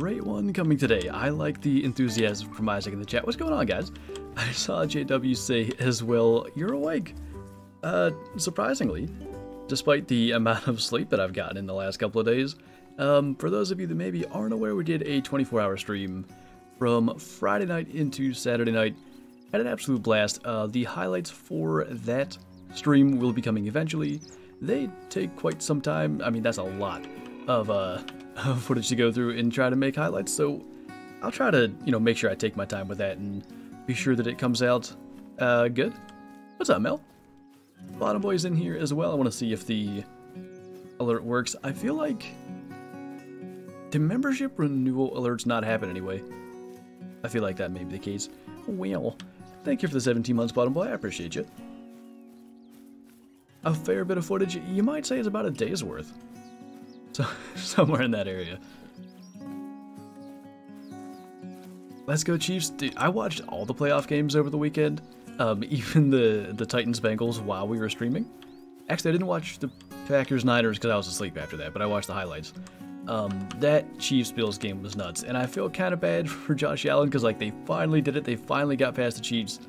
great one coming today. I like the enthusiasm from Isaac in the chat. What's going on, guys? I saw JW say as well, you're awake. Uh, surprisingly, despite the amount of sleep that I've gotten in the last couple of days. Um, for those of you that maybe aren't aware, we did a 24-hour stream from Friday night into Saturday night. Had an absolute blast. Uh, the highlights for that stream will be coming eventually. They take quite some time. I mean, that's a lot of uh, footage to go through and try to make highlights. So I'll try to, you know, make sure I take my time with that and be sure that it comes out uh, good. What's up, Mel? Bottom Boy's in here as well. I want to see if the alert works. I feel like the membership renewal alerts not happen anyway. I feel like that may be the case. Well, thank you for the 17 months, Bottom Boy. I appreciate you. A fair bit of footage. You might say it's about a day's worth. So, somewhere in that area. Let's go Chiefs. Dude, I watched all the playoff games over the weekend. Um, even the, the Titans Bengals while we were streaming. Actually, I didn't watch the Packers Niners because I was asleep after that, but I watched the highlights. Um, that Chiefs Bills game was nuts, and I feel kind of bad for Josh Allen because like they finally did it, they finally got past the Chiefs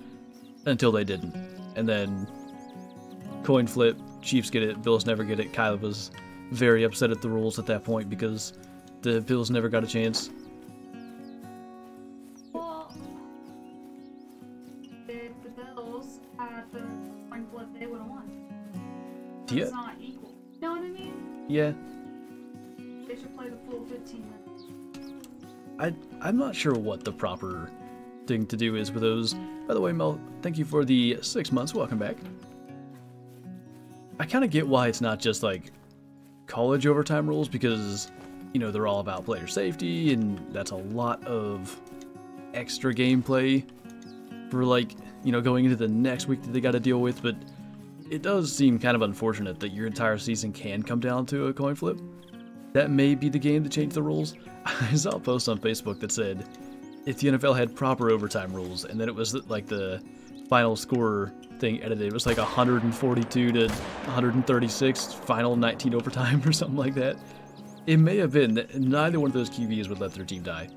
until they didn't, and then coin flip, Chiefs get it, Bills never get it. Kyler was very upset at the rules at that point because the Bills never got a chance. Well, the Bills had the coin flip, they would have won. Yeah. It's not equal. Know what I mean? Yeah, They should play the full 15 minutes. I I'm not sure what the proper thing to do is with those. By the way, Mel, thank you for the six months. Welcome back. I kind of get why it's not just like college overtime rules because you know they're all about player safety and that's a lot of extra gameplay for like you know going into the next week that they got to deal with. But it does seem kind of unfortunate that your entire season can come down to a coin flip. That may be the game to change the rules. I saw a post on Facebook that said if the NFL had proper overtime rules and then it was like the final score thing edited, it was like 142 to 136 final 19 overtime or something like that. It may have been that neither one of those QBs would let their team die.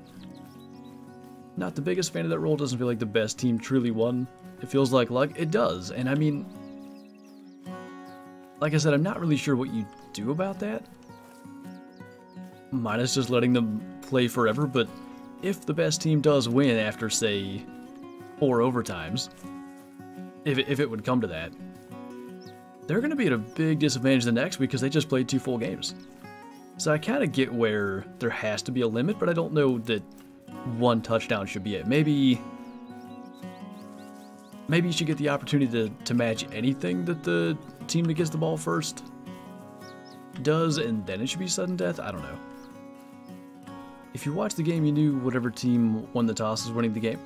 Not the biggest fan of that rule, doesn't feel like the best team truly won. It feels like luck. It does, and I mean, like I said, I'm not really sure what you do about that minus just letting them play forever, but if the best team does win after, say, four overtimes, if it, if it would come to that, they're going to be at a big disadvantage the next because they just played two full games. So I kind of get where there has to be a limit, but I don't know that one touchdown should be it. Maybe maybe you should get the opportunity to, to match anything that the team that gets the ball first does, and then it should be sudden death. I don't know. If you watched the game, you knew whatever team won the toss was winning the game.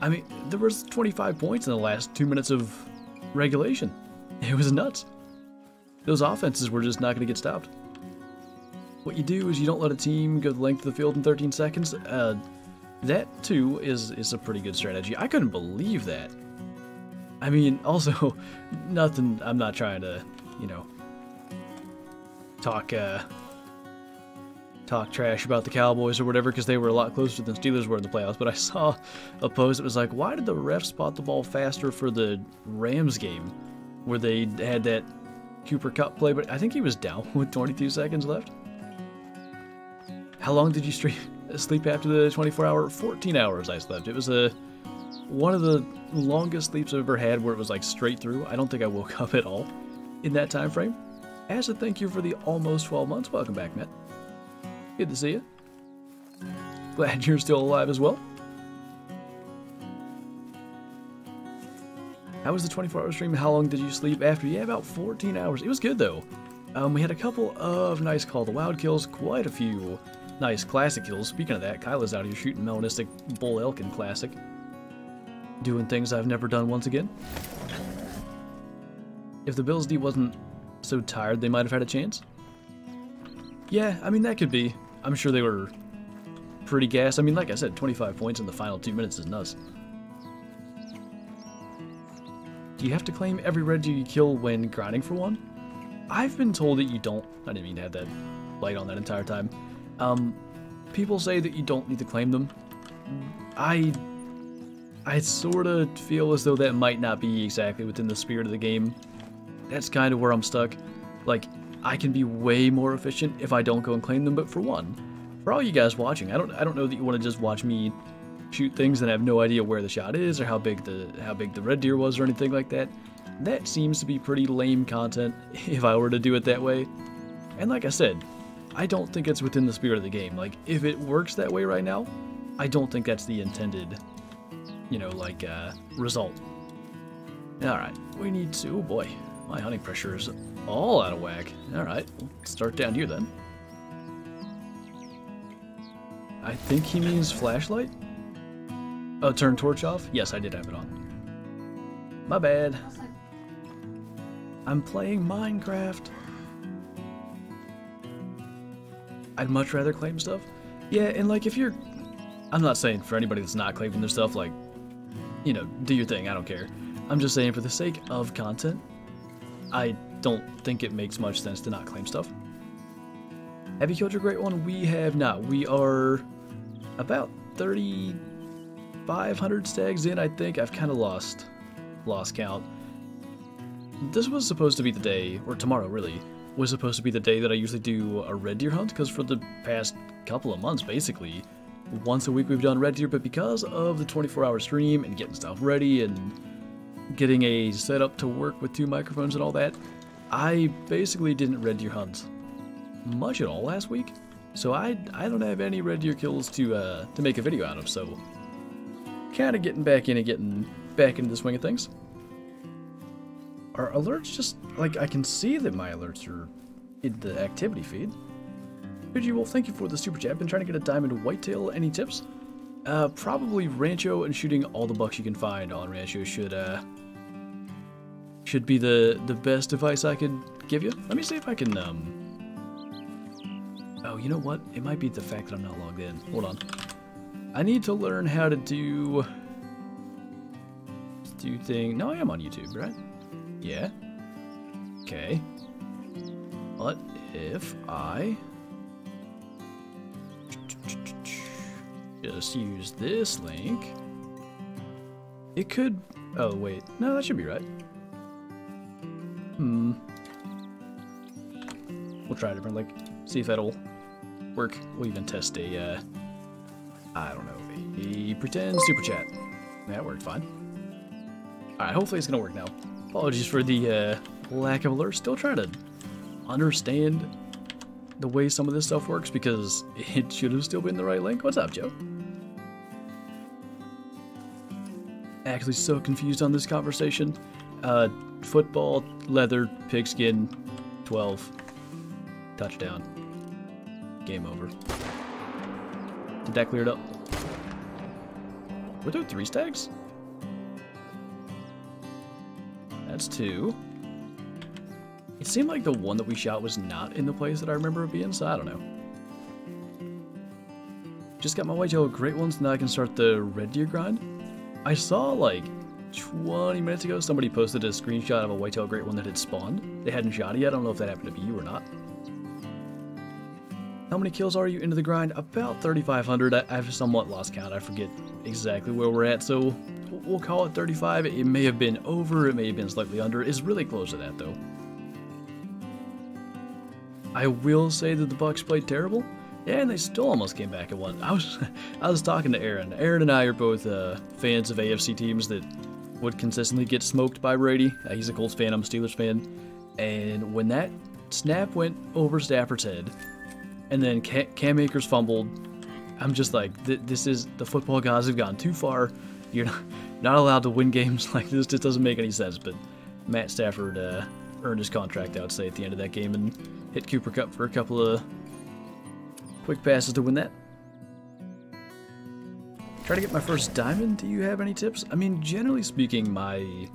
I mean, there was 25 points in the last two minutes of regulation. It was nuts. Those offenses were just not going to get stopped. What you do is you don't let a team go the length of the field in 13 seconds. Uh, that too is is a pretty good strategy. I couldn't believe that. I mean, also, nothing. I'm not trying to, you know, talk uh, talk trash about the Cowboys or whatever because they were a lot closer than Steelers were in the playoffs. But I saw a post that was like, "Why did the refs spot the ball faster for the Rams game, where they had that Cooper Kupp play?" But I think he was down with 22 seconds left. How long did you stream, sleep after the 24 hour? 14 hours I slept. It was a one of the longest sleeps I've ever had where it was like straight through. I don't think I woke up at all in that time frame. As a thank you for the almost 12 months, welcome back, Matt. Good to see you. Glad you're still alive as well. How was the 24 hour stream? How long did you sleep after? Yeah, about 14 hours. It was good though. Um, we had a couple of nice Call the Wild kills, quite a few nice classic kills. Speaking of that, Kyla's out here shooting Melanistic Bull elk in Classic. Doing things I've never done once again. If the Bills D wasn't so tired, they might have had a chance. Yeah, I mean, that could be. I'm sure they were pretty gassed. I mean, like I said, 25 points in the final two minutes is nuts. Do you have to claim every red you kill when grinding for one? I've been told that you don't. I didn't mean to have that light on that entire time. Um, people say that you don't need to claim them. I I sort of feel as though that might not be exactly within the spirit of the game. That's kind of where I'm stuck. Like, I can be way more efficient if I don't go and claim them, but for one, for all you guys watching, I don't I don't know that you want to just watch me shoot things and have no idea where the shot is or how big the how big the red deer was or anything like that. That seems to be pretty lame content if I were to do it that way. And like I said, I don't think it's within the spirit of the game. Like if it works that way right now, I don't think that's the intended, you know, like uh, result. All right, we need to. Oh boy, my hunting pressure is all out of whack. All right, we'll start down here then. I think he means flashlight. Oh, turn torch off? Yes, I did have it on. My bad. I'm playing Minecraft. I'd much rather claim stuff. Yeah, and like if you're I'm not saying for anybody that's not claiming their stuff, like, you know, do your thing, I don't care. I'm just saying for the sake of content, I don't think it makes much sense to not claim stuff. Have you killed your great one? We have not. We are about 3,500 stags in, I think. I've kind of lost, lost count. This was supposed to be the day, or tomorrow really, was supposed to be the day that I usually do a red deer hunt, because for the past couple of months, basically, once a week we've done red deer, but because of the 24 hour stream and getting stuff ready and getting a setup to work with two microphones and all that, I basically didn't red deer hunt much at all last week. So I I don't have any red deer kills to uh, to make a video out of. So kind of getting back in and getting back into the swing of things. Are alerts just like I can see that my alerts are in the activity feed? Pidgey Wolf, thank you for the super chat. Been trying to get a diamond whitetail. Any tips? Uh, probably Rancho and shooting all the bucks you can find on Rancho should uh should be the the best advice I could give you. Let me see if I can um. Oh, you know what? It might be the fact that I'm not logged in. Hold on. I need to learn how to do do thing. No, I am on YouTube, right? Yeah. Okay. What if I just use this link? It could. Oh wait, no, that should be right. Hmm. We'll try a different link. See if that'll work. We'll even test a. Uh, I don't know, a pretend super chat. That worked fine. Alright, hopefully it's gonna work now. Apologies for the uh, lack of alert. Still trying to understand the way some of this stuff works because it should have still been the right link. What's up, Joe? Actually, so confused on this conversation. Uh, football, leather, pigskin, 12. Touchdown. Game over. Did that clear it up? Were there three stags? That's two. It seemed like the one that we shot was not in the place that I remember it being, so I don't know. Just got my white yellow great ones, now I can start the red deer grind. I saw like 20 minutes ago somebody posted a screenshot of a whitetail great one that had spawned. They hadn't shot it yet, I don't know if that happened to be you or not. How many kills are you into the grind? About 3,500. I- I've somewhat lost count. I forget exactly where we're at, so we'll call it 35. It may have been over, it may have been slightly under. It's really close to that, though. I will say that the Bucks played terrible. Yeah, and they still almost came back at one. I was, I was talking to Aaron. Aaron and I are both uh, fans of AFC teams that would consistently get smoked by Brady. Uh, he's a Colts fan. I'm a Steelers fan. And when that snap went over Stafford's head, and then Cam, Akers fumbled, I'm just like, th- this is the football gods have gone too far. You're not, not allowed to win games like this. Just doesn't make any sense. But Matt Stafford uh, earned his contract, I would say, at the end of that game and hit Cooper Kupp for a couple of quick passes to win that. Try to get my first diamond. Do you have any tips? I mean, generally speaking, my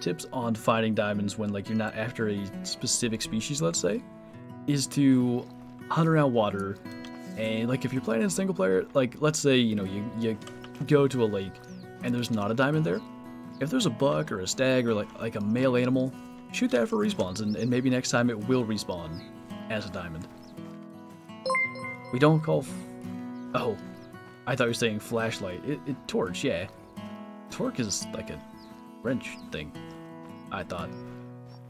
tips on finding diamonds when like you're not after a specific species, let's say, is to hunt around water. And like if you're playing in single player, like let's say you know you you go to a lake and there's not a diamond there. If there's a buck or a stag or like like a male animal, shoot that for respawns, and, and maybe next time it will respawn as a diamond. We don't call Oh, I thought you were saying flashlight. It, it torch, yeah. Torque is like a wrench thing. I thought.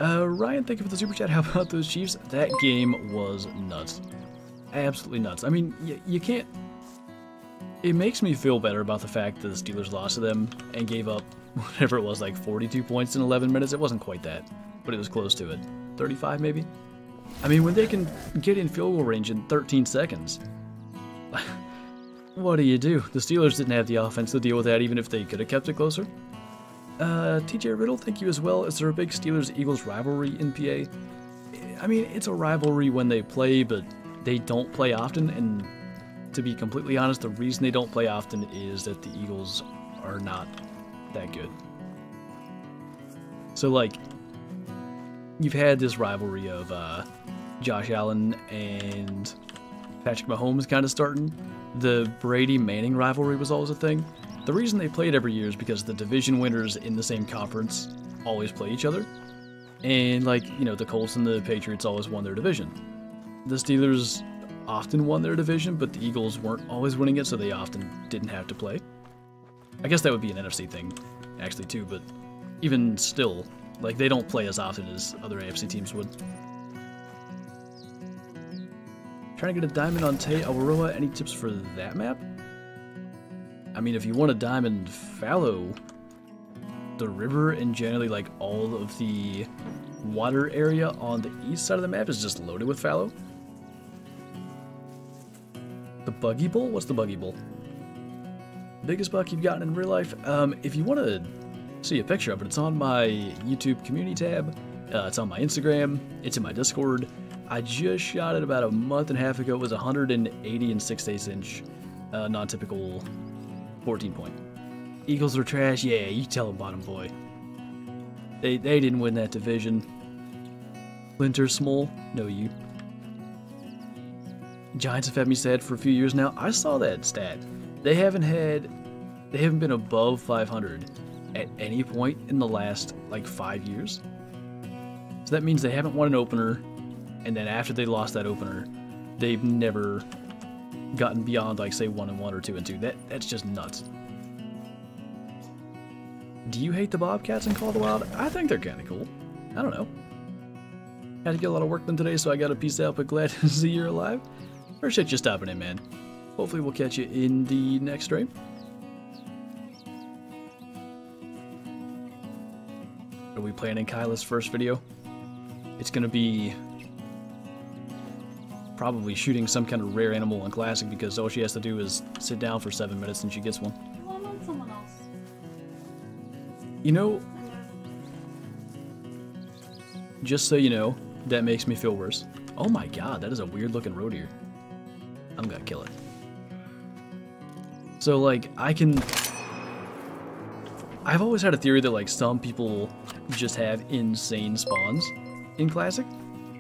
Uh, Ryan, thank you for the super chat. How about those Chiefs? That game was nuts. Absolutely nuts. I mean, you can't. It makes me feel better about the fact that the Steelers lost to them and gave up whatever it was, like 42 points in 11 minutes. It wasn't quite that, but it was close to it. 35 maybe? I mean, when they can get in field goal range in 13 seconds, what do you do? The Steelers didn't have the offense to deal with that, even if they could have kept it closer. Uh, TJ Riddle, thank you as well. Is there a big Steelers Eagles rivalry in PA? I mean, it's a rivalry when they play, but they don't play often. And to be completely honest, the reason they don't play often is that the Eagles are not that good. So, like, you've had this rivalry of uh, Josh Allen and Patrick Mahomes kind of starting. The Brady Manning rivalry was always a thing. The reason they played every year is because the division winners in the same conference always play each other. And, like, you know, the Colts and the Patriots always won their division. The Steelers often won their division, but the Eagles weren't always winning it, so they often didn't have to play. I guess that would be an NFC thing, actually, too, but even still, like, they don't play as often as other AFC teams would. Trying to get a diamond on Te Awaroa. Any tips for that map? I mean, if you want a diamond fallow, the river and generally like all of the water area on the east side of the map is just loaded with fallow. The Buggy Bowl? What's the Buggy Bowl? Biggest buck you've gotten in real life? Um, if you want to see a picture of it, it's on my YouTube community tab. Uh, it's on my Instagram. It's in my Discord. I just shot it about a month and a half ago. It was 180 and 6 8 inch, uh, non-typical 14 point. Eagles are trash? Yeah, you tell them, bottom boy. They, they didn't win that division. Linter Small? No, you. Giants have had me sad for a few years now. I saw that stat. They haven't had, they haven't been above 500 at any point in the last like five years. So that means they haven't won an opener and then after they lost that opener, they've never gotten beyond like say one and one or two and two. That that's just nuts. Do you hate the Bobcats in Call of the Wild? I think they're kind of cool. I don't know. Had to get a lot of work done today, so I got a piece out, but glad to see you're alive. Appreciate you stopping in, man. Hopefully we'll catch you in the next stream. Are we planning Kyla's first video? It's gonna be probably shooting some kind of rare animal in Classic because all she has to do is sit down for seven minutes and she gets one. You know, just so you know, that makes me feel worse. Oh my god, that is a weird looking road here. I'm gonna kill it. So, like, I can... I've always had a theory that, like, some people just have insane spawns in Classic.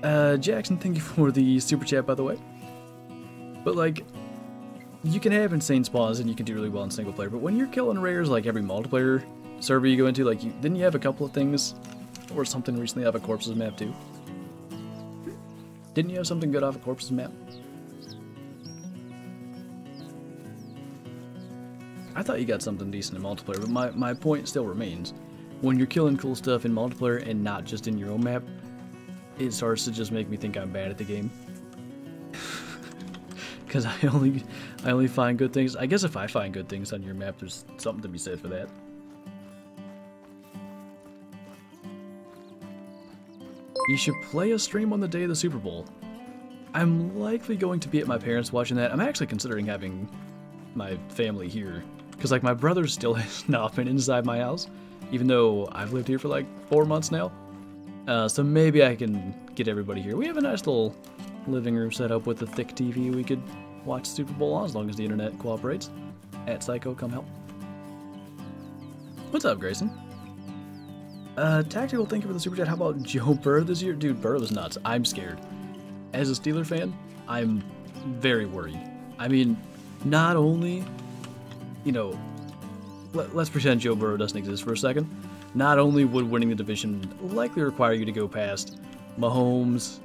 Uh, Jackson, thank you for the super chat, by the way. But, like, you can have insane spawns and you can do really well in single player, but when you're killing rares, like, every multiplayer server you go into, like, you, didn't you have a couple of things or something recently off a Corpses map, too? Didn't you have something good off a Corpses map? I thought you got something decent in multiplayer, but my, my point still remains. When you're killing cool stuff in multiplayer and not just in your own map, it starts to just make me think I'm bad at the game. Because I only, I only find good things. I guess if I find good things on your map, there's something to be said for that. You should play a stream on the day of the Super Bowl. I'm likely going to be at my parents watching that. I'm actually considering having my family here. Because, like, my brother still has not been inside my house, even though I've lived here for, like, four months now. Uh, so maybe I can get everybody here. We have a nice little living room set up with a thick TV we could watch Super Bowl on as long as the internet cooperates. At Psycho, come help. What's up, Grayson? Uh, Tactical, thank you for the super chat. How about Joe Burrow this year? Dude, Burrow is nuts. I'm scared. As a Steeler fan, I'm very worried. I mean, not only, you know, let, us pretend Joe Burrow doesn't exist for a second. Not only would winning the division likely require you to go past Mahomes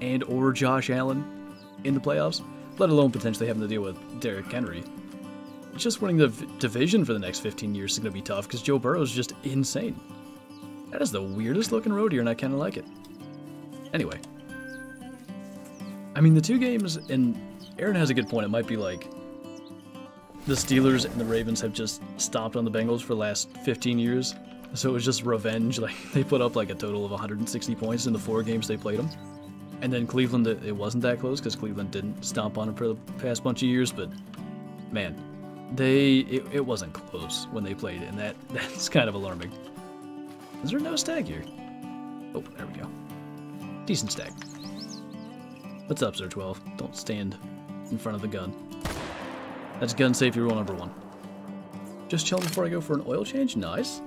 and or Josh Allen in the playoffs, let alone potentially having to deal with Derrick Henry. Just winning the v- division for the next 15 years is going to be tough because Joe Burrow is just insane. That is the weirdest looking road here, and I kind of like it. Anyway. I mean, the two games, and Aaron has a good point. It might be like the Steelers and the Ravens have just stopped on the Bengals for the last 15 years. So it was just revenge. Like they put up like a total of 160 points in the four games they played them. And then Cleveland, it wasn't that close because Cleveland didn't stomp on them for the past bunch of years. But man, they it, it wasn't close when they played, and that that's kind of alarming. Is there no stag here? Oh, there we go. Decent stag. What's up, Sir 12? Don't stand in front of the gun. That's gun safety rule number one. Just chilling before I go for an oil change? Nice.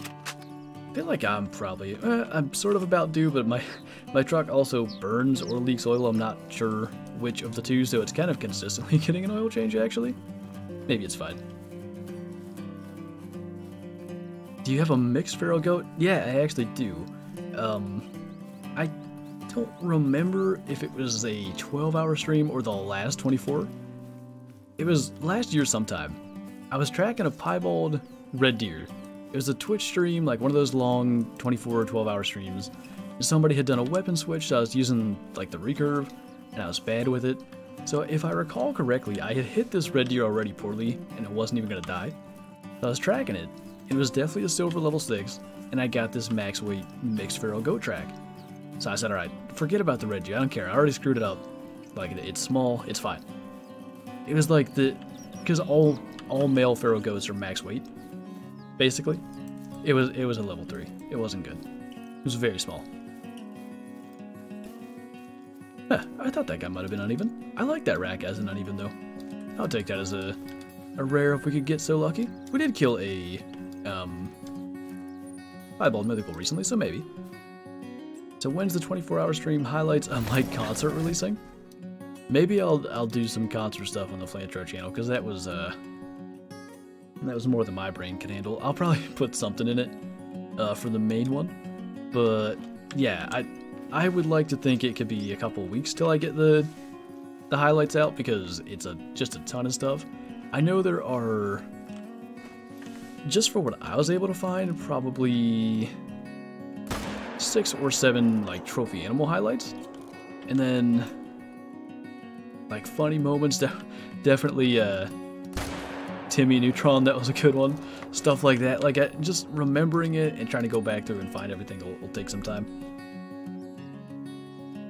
I feel like I'm probably, uh, I'm sort of about due, but my, my truck also burns or leaks oil. I'm not sure which of the two, so it's kind of consistently getting an oil change, actually. Maybe it's fine. Do you have a mixed feral goat? Yeah, I actually do. Um, I don't remember if it was a 12-hour stream or the last 24. It was last year sometime. I was tracking a piebald red deer. It was a Twitch stream, like one of those long 24 or 12 hour streams. Somebody had done a weapon switch, so I was using like the recurve, and I was bad with it. So if I recall correctly, I had hit this red deer already poorly, and it wasn't even gonna die. So I was tracking it. It was definitely a silver level 6, and I got this max weight mixed feral goat track. So I said, alright, forget about the red deer, I don't care, I already screwed it up. Like, it's small, it's fine. It was like the, because all all male feral goats are max weight, basically. It was it was a level three. It wasn't good. It was very small. Huh, I thought that guy might have been uneven. I like that rack as an uneven though. I'll take that as a a rare if we could get so lucky. We did kill a um piebald mythical recently, so maybe. So when's the 24-hour stream highlights unlike concert releasing? Maybe I'll I'll do some concert stuff on the Flantro channel because that was uh that was more than my brain can handle. I'll probably put something in it uh, for the main one, but yeah, I I would like to think it could be a couple weeks till I get the the highlights out because it's a just a ton of stuff. I know there are just for what I was able to find, probably six or seven like trophy animal highlights, and then like funny moments. De- definitely uh, Timmy Neutron. That was a good one. Stuff like that. Like I, just remembering it and trying to go back through and find everything will, will take some time.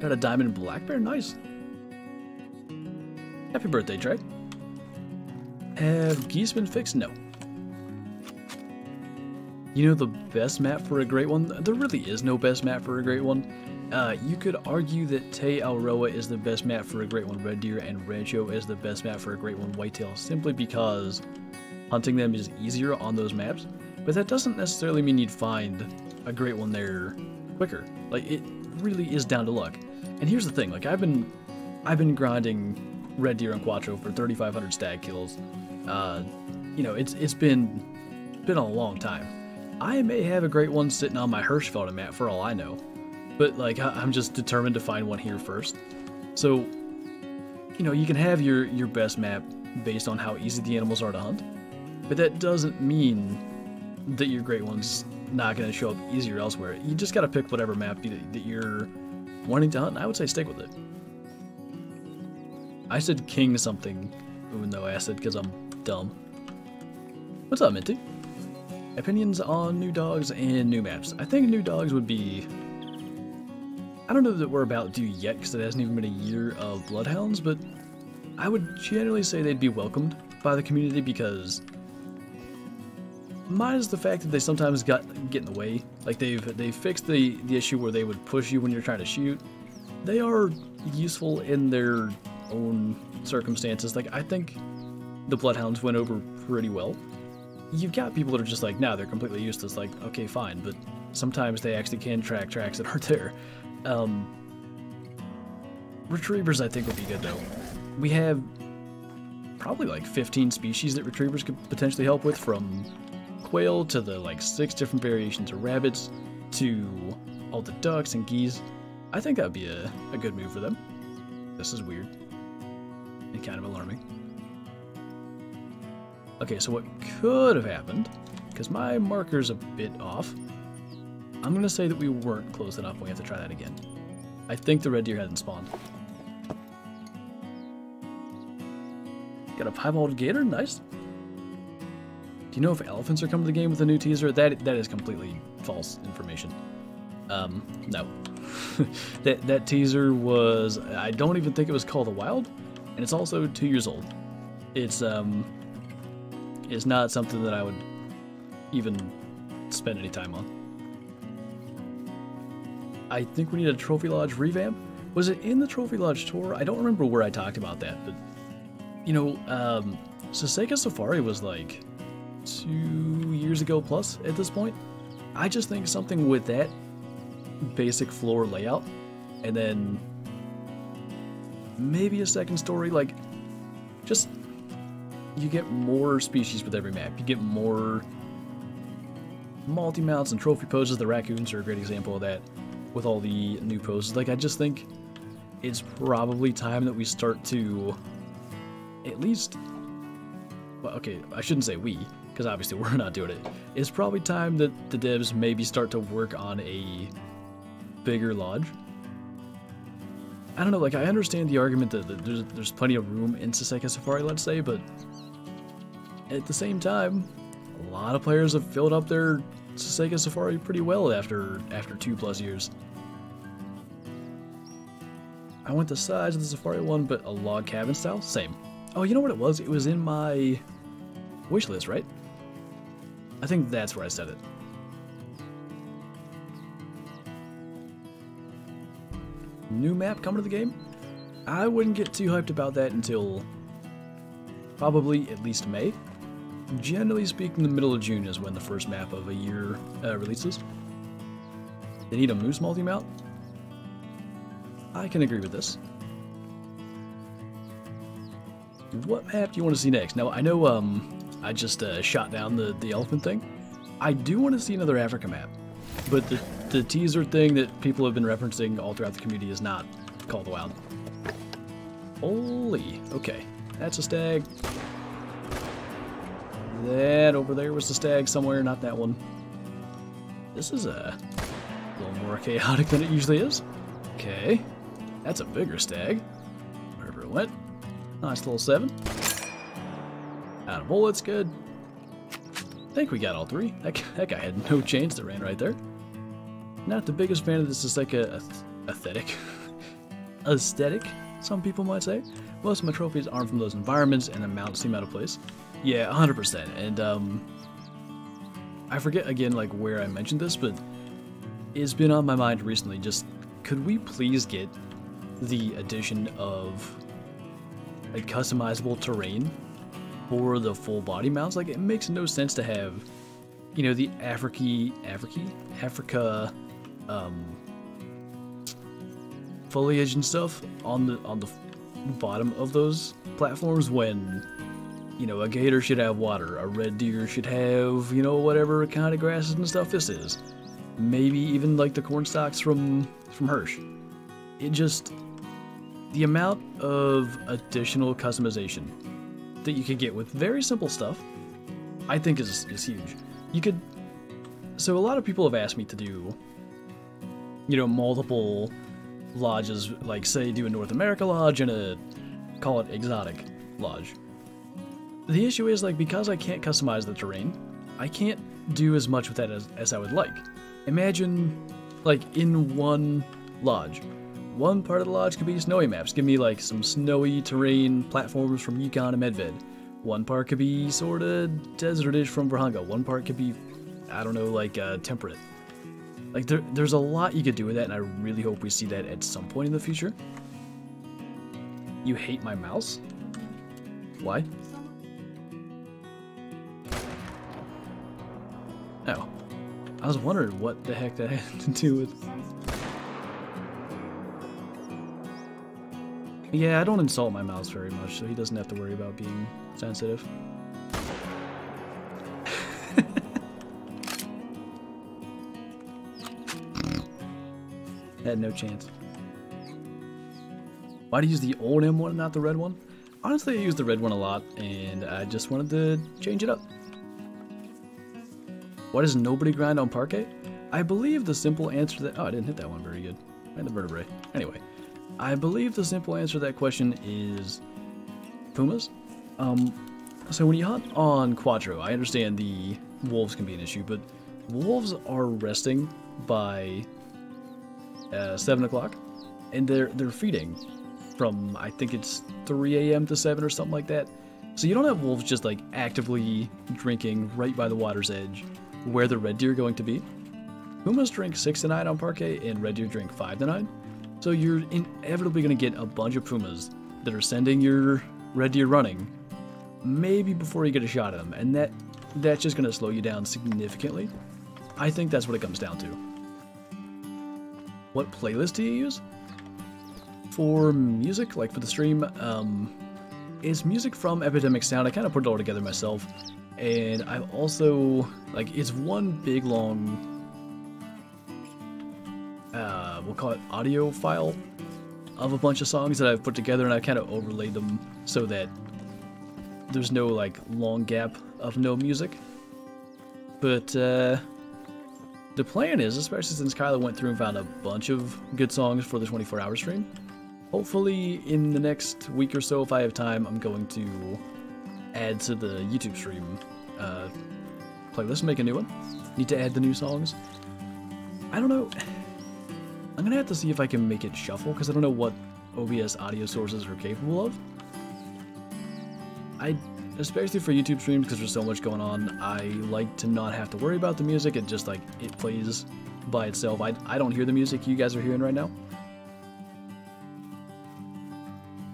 Got a diamond black bear. Nice. Happy birthday, Trey. Have geese been fixed? No. You know the best map for a great one? There really is no best map for a great one. Uh, you could argue that Te Awaroa is the best map for a great one red deer and Rancho is the best map for a great one whitetail simply because hunting them is easier on those maps, but that doesn't necessarily mean you'd find a great one there quicker. Like it really is down to luck. And here's the thing, like I've been I've been grinding red deer and Cuatro for 3500 stag kills. Uh, you know, it's it's been been a long time. I may have a great one sitting on my Hirschfelden map for all I know. But like I'm just determined to find one here first. So, you know, you can have your your best map based on how easy the animals are to hunt, but that doesn't mean that your great one's not going to show up easier elsewhere. You just got to pick whatever map that you're wanting to hunt. And I would say stick with it. I said king something, even though I said because I'm dumb. What's up, Minty? Opinions on new dogs and new maps. I think new dogs would be I don't know that we're about due yet because it hasn't even been a year of Bloodhounds, but I would generally say they'd be welcomed by the community because minus the fact that they sometimes got get in the way. Like they've they fixed the the issue where they would push you when you're trying to shoot. They are useful in their own circumstances. Like I think the Bloodhounds went over pretty well. You've got people that are just like, nah, they're completely useless. Like, okay, fine, but sometimes they actually can track tracks that aren't there. Um, retrievers, I think, would be good though. We have probably like 15 species that retrievers could potentially help with, from quail to the like six different variations of rabbits to all the ducks and geese. I think that'd be a, a good move for them. This is weird. and kind of alarming. Okay, so what could have happened, because my marker's a bit off, I'm going to say that we weren't close enough. We have to try that again. I think the red deer hasn't spawned. Got a piebald gator, nice. Do you know if elephants are coming to the game with a new teaser? That that is completely false information. Um, no. that that teaser was I don't even think it was called the Wild, and it's also two years old. It's um, it's not something that I would even spend any time on. I think we need a Trophy Lodge revamp. Was it in the Trophy Lodge tour? I don't remember where I talked about that, but you know, um, Saseka Safari was like two years ago plus at this point. I just think something with that basic floor layout, and then maybe a second story, like just you get more species with every map. You get more multi-mounts and trophy poses. The raccoons are a great example of that with all the new poses. Like I just think it's probably time that we start to at least well, okay, I shouldn't say we, because obviously we're not doing it. It's probably time that the devs maybe start to work on a bigger lodge. I don't know, like, I understand the argument that, there's, there's plenty of room in Saseka Safari, let's say, but at the same time, a lot of players have filled up their Saseka Safari pretty well after after two plus years. I went the size of the Safari one, but a log cabin style, same. Oh, you know what it was? It was in my wish list, right? I think that's where I said it. New map coming to the game? I wouldn't get too hyped about that until probably at least May. Generally speaking, the middle of June is when the first map of a year uh, releases. They need a moose multi-mount? I can agree with this. What map do you want to see next? Now, I know um, I just uh, shot down the, the elephant thing. I do want to see another Africa map, but the, the teaser thing that people have been referencing all throughout the community is not Call the Wild. Holy, okay, that's a stag. That over there was the stag somewhere, not that one. This is a little more chaotic than it usually is. Okay, that's a bigger stag. Wherever it went. Nice little seven. Out of bullets, good. I think we got all three. That, that guy had no chance that ran right there. Not the biggest fan of this is like a, a aesthetic. aesthetic, some people might say. Most of my trophies aren't from those environments, and the mounts seem out of place. Yeah, 100%. And um, I forget again like where I mentioned this, but it's been on my mind recently. Just could we please get the addition of a customizable terrain for the full body mounts. Like it makes no sense to have, you know, the Africa, Africa, Africa, um, foliage and stuff on the on the bottom of those platforms when, you know, a gator should have water, a red deer should have, you know, whatever kind of grasses and stuff this is. Maybe even like the corn stalks from from Hirsch. It just the amount of additional customization that you could get with very simple stuff, I think is, is huge. You could, so a lot of people have asked me to do, you know, multiple lodges, like say do a North America lodge and a, call it exotic lodge. The issue is like, because I can't customize the terrain, I can't do as much with that as, as I would like. Imagine, like, in one lodge, one part of the lodge could be snowy maps. Give me like some snowy terrain platforms from Yukon and Medved. One part could be sort of desertish from Vurhonga. One part could be, I don't know, like uh, temperate. Like there, there's a lot you could do with that, and I really hope we see that at some point in the future. You hate my mouse? Why? Oh. I was wondering what the heck that had to do with... Yeah, I don't insult my mouse very much, so he doesn't have to worry about being sensitive. Had no chance. Why do you use the old M1 and not the red one? honestly, I use the red one a lot, and I just wanted to change it up. Why does nobody grind on Parque? I believe the simple answer to that... Oh, I didn't hit that one very good. And the vertebrae. Anyway, I believe the simple answer to that question is pumas. Um, so when you hunt on Cuatro, I understand the wolves can be an issue, but wolves are resting by uh, 7 o'clock, and they're, they're feeding from, I think it's 3 a.m. to 7 or something like that. So you don't have wolves just like actively drinking right by the water's edge where the red deer are going to be. Pumas drink 6 to 9 on Parque, and red deer drink 5 to 9. So you're inevitably going to get a bunch of pumas that are sending your red deer running maybe before you get a shot at them, and that that's just going to slow you down significantly. I think that's what it comes down to. What playlist do you use? For music, like for the stream, um, is music from Epidemic Sound. I kind of put it all together myself. And I've also, like, it's one big long, uh, we'll call it audio file of a bunch of songs that I've put together and I've kind of overlaid them so that there's no, like, long gap of no music. But, uh, the plan is, especially since Kyla went through and found a bunch of good songs for the 24 hour stream, hopefully in the next week or so, if I have time, I'm going to add to the YouTube stream uh, playlist, make a new one. Need to add the new songs. I don't know. I'm gonna have to see if I can make it shuffle because I don't know what OBS audio sources are capable of. I, especially for YouTube streams because there's so much going on, I like to not have to worry about the music. It just like it plays by itself. I I don't hear the music you guys are hearing right now.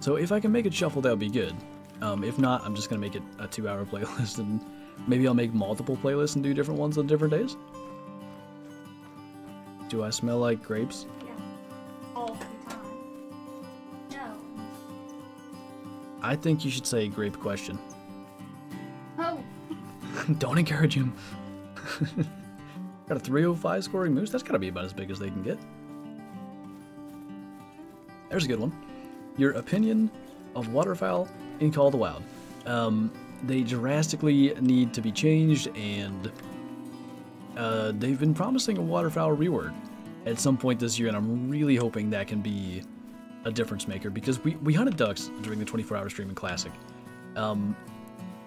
So if I can make it shuffle, that would be good. Um, if not, I'm just gonna make it a two-hour playlist, and maybe I'll make multiple playlists and do different ones on different days. Do I smell like grapes? Yeah. All the time. No. I think you should say grape question. Oh, Don't encourage him. Got a 305 scoring moose? That's gotta be about as big as they can get. There's a good one. Your opinion of waterfowl in Call of the Wild. Um, they drastically need to be changed, and uh, they've been promising a waterfowl rework at some point this year, and I'm really hoping that can be a difference maker because we, we hunted ducks during the 24 hour stream in Classic. Um,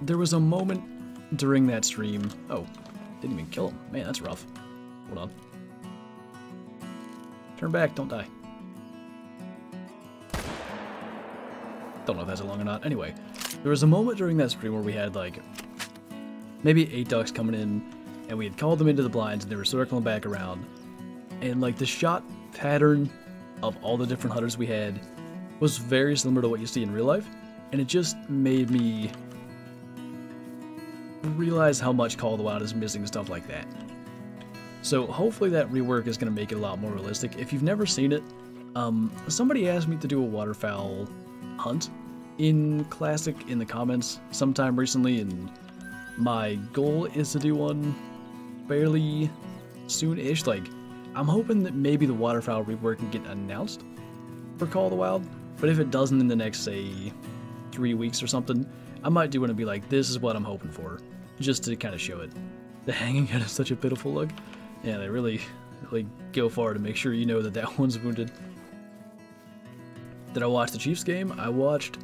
there was a moment during that stream. Oh, didn't even kill him. Man, that's rough. Hold on. Turn back, don't die. Don't know if that's a long or not. Anyway, there was a moment during that stream where we had like maybe eight ducks coming in, and we had called them into the blinds, and they were circling back around. And like the shot pattern of all the different hunters we had was very similar to what you see in real life, and it just made me realize how much Call of the Wild is missing stuff like that. So hopefully that rework is going to make it a lot more realistic. If you've never seen it, um, somebody asked me to do a waterfowl hunt in Classic in the comments sometime recently, and my goal is to do one fairly soon-ish. Like, I'm hoping that maybe the waterfowl rework can get announced for Call of the Wild, but if it doesn't in the next, say, three weeks or something, I might do one and be like, this is what I'm hoping for, just to kind of show it. The hanging head is such a pitiful look. Yeah, they really, really go far to make sure you know that that one's wounded. Did I watch the Chiefs game? I watched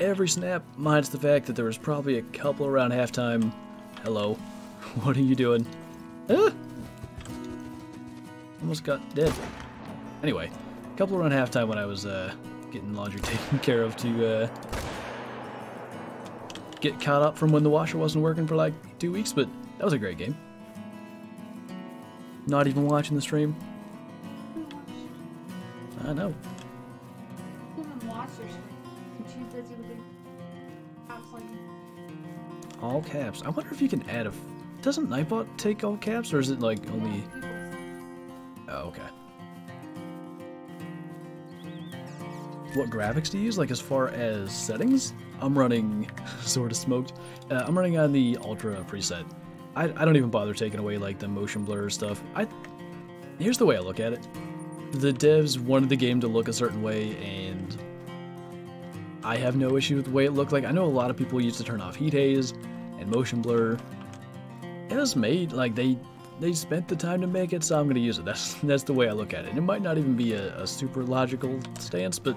every snap, minus the fact that there was probably a couple around halftime. Hello. What are you doing? Ah! Almost got dead. Anyway, a couple around halftime when I was uh, getting laundry taken care of to uh, get caught up from when the washer wasn't working for like two weeks, but that was a great game. Not even watching the stream. I know. Who even watched your stream? She's busy with it. Absolutely. All caps. I wonder if you can add a. F- Doesn't Nightbot take all caps, or is it like only? Oh, okay. What graphics do you use? Like as far as settings? I'm running sort of smoked. Uh, I'm running on the Ultra preset. I, I don't even bother taking away like the motion blur stuff. I here's the way I look at it. The devs wanted the game to look a certain way, and I have no issue with the way it looked like. I know a lot of people used to turn off heat haze and motion blur. It was made like they they spent the time to make it, so I'm gonna use it. That's that's the way I look at it. And it might not even be a, a super logical stance, but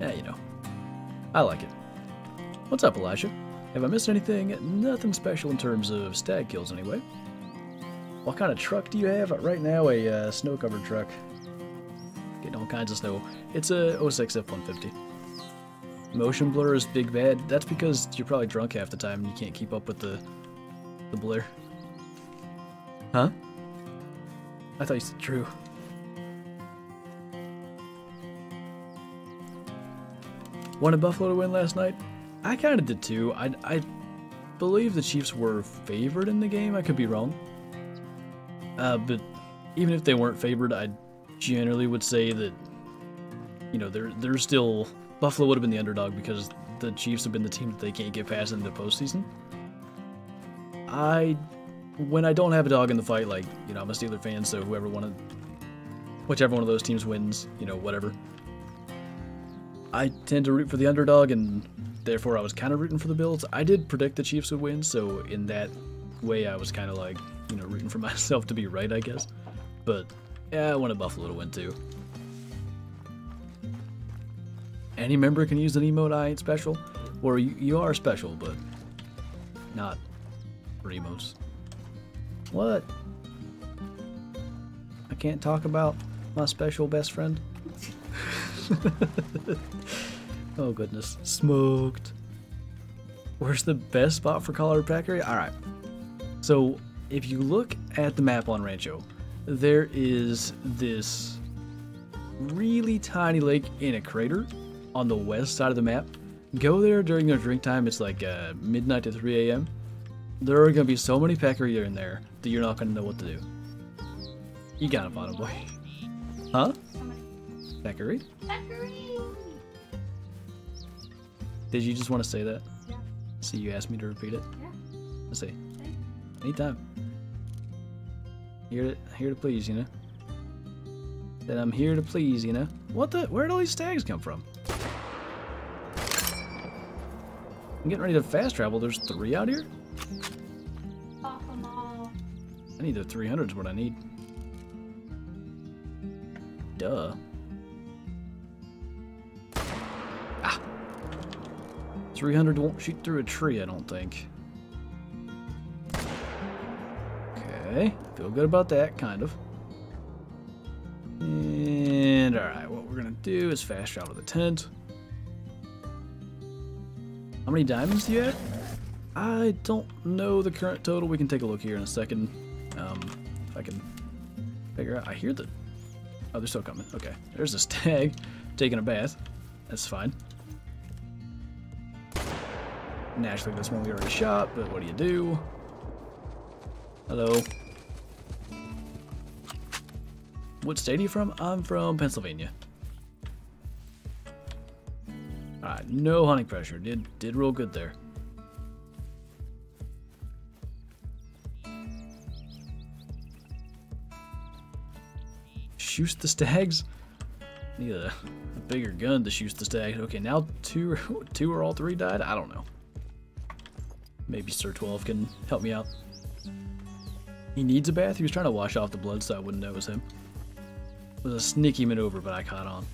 yeah, you know, I like it. What's up, Elijah? Have I missed anything? Nothing special in terms of stag kills, anyway. What kind of truck do you have? Right now, a uh, snow-covered truck. Getting all kinds of snow. It's a 06 F-150. Motion blur is big bad. That's because you're probably drunk half the time and you can't keep up with the the blur. Huh? I thought you said true. Wanted Buffalo to win last night? I kind of did too. I, I believe the Chiefs were favored in the game. I could be wrong. Uh, but even if they weren't favored, I generally would say that, you know, they're, they're still. Buffalo would have been the underdog because the Chiefs have been the team that they can't get past in the postseason. I, when I don't have a dog in the fight, like, you know, I'm a Steeler fan, so whoever wanted, whichever one of those teams wins, you know, whatever. I tend to root for the underdog, and therefore I was kind of rooting for the Bills. I did predict the Chiefs would win, so in that way, I was kind of like, you know, rooting for myself to be right, I guess. But yeah, I wanted Buffalo to win too. Any member can use an emote. I ain't special, or you, you are special, but not for emotes. What? I can't talk about my special best friend. oh goodness, smoked. Where's the best spot for collared peccary? All right. So if you look at the map on Rancho, there is this really tiny lake in a crater on the west side of the map. Go there during their drink time. It's like uh, midnight to 3 a.m. There are gonna be so many peccary in there that you're not gonna know what to do. You got it, bottom boy. Huh? Somebody. Peccary? Did you just want to say that? Yeah. See, you asked me to repeat it. Yeah. Let's see. Hey. Anytime. Here to here to please, you know. That I'm here to please, you know. What the? Where'd all these stags come from? I'm getting ready to fast travel. There's three out here. I need the 300s what I need. Duh. Ah. 300 won't shoot through a tree, I don't think. Okay, feel good about that, kind of. And alright, what we're gonna do is fast travel to the tent. How many diamonds do you have? I don't know the current total. We can take a look here in a second. Um, if I can figure out. I hear the. Oh, they're still coming. Okay. There's a stag taking a bath. That's fine. Naturally, that's one we already shot, but what do you do? Hello. What state are you from? I'm from Pennsylvania. Alright, no hunting pressure. Did did real good there. Shoot the stags? Need a, a bigger gun to shoot the stags. Okay, now two, two or all three died? I don't know. Maybe Sir 12 can help me out. He needs a bath? He was trying to wash off the blood so I wouldn't know it was him. It was a sneaky maneuver, but I caught on.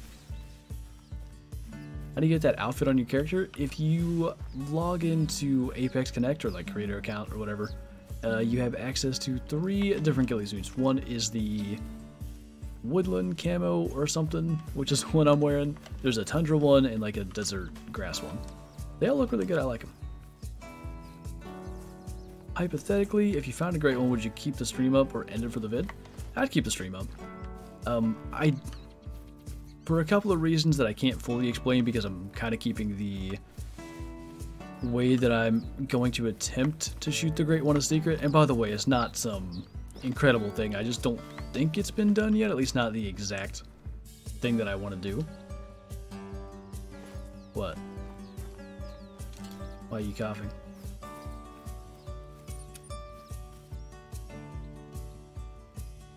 You get that outfit on your character? If you log into Apex Connect or like creator account or whatever, uh, you have access to three different ghillie suits. One is the woodland camo or something, which is one I'm wearing. There's a tundra one and like a desert grass one. They all look really good. I like them. Hypothetically, if you found a great one, would you keep the stream up or end it for the vid? I'd keep the stream up. Um, I for a couple of reasons that I can't fully explain because I'm kind of keeping the way that I'm going to attempt to shoot the Great One a secret. And by the way, it's not some incredible thing. I just don't think it's been done yet, at least not the exact thing that I want to do. What? Why are you coughing?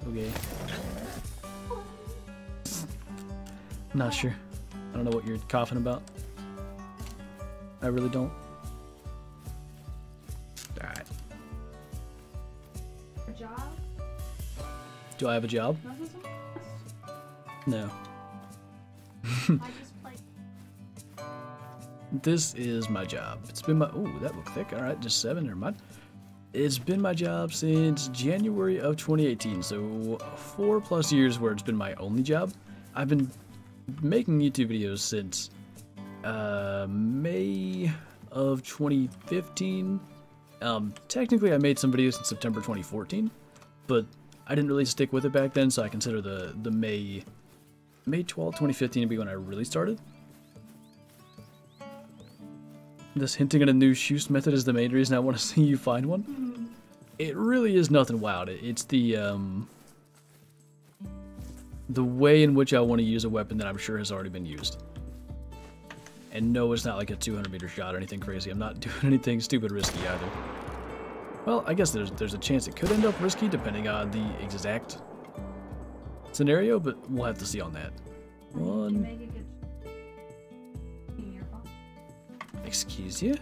Okay. Not sure. I don't know what you're coughing about. I really don't. Alright. A job? Do I have a job? No. I just played. This is my job. It's been my. Ooh, that looked thick. Alright, just seven, never mind. It's been my job since January of 2018, so four plus years where it's been my only job. I've been making YouTube videos since uh, May of 2015. Um, technically, I made some videos in September 2014, but I didn't really stick with it back then, so I consider the the May May 12, 2015 to be when I really started. This hinting at a new shoes method is the main reason I want to see you find one. It really is nothing wild. It's the um, the way in which I want to use a weapon that I'm sure has already been used. And no, it's not like a 200 meter shot or anything crazy. I'm not doing anything stupid risky either. Well, I guess there's there's a chance it could end up risky depending on the exact scenario, but we'll have to see on that. One, make a good. in your phone. excuse you?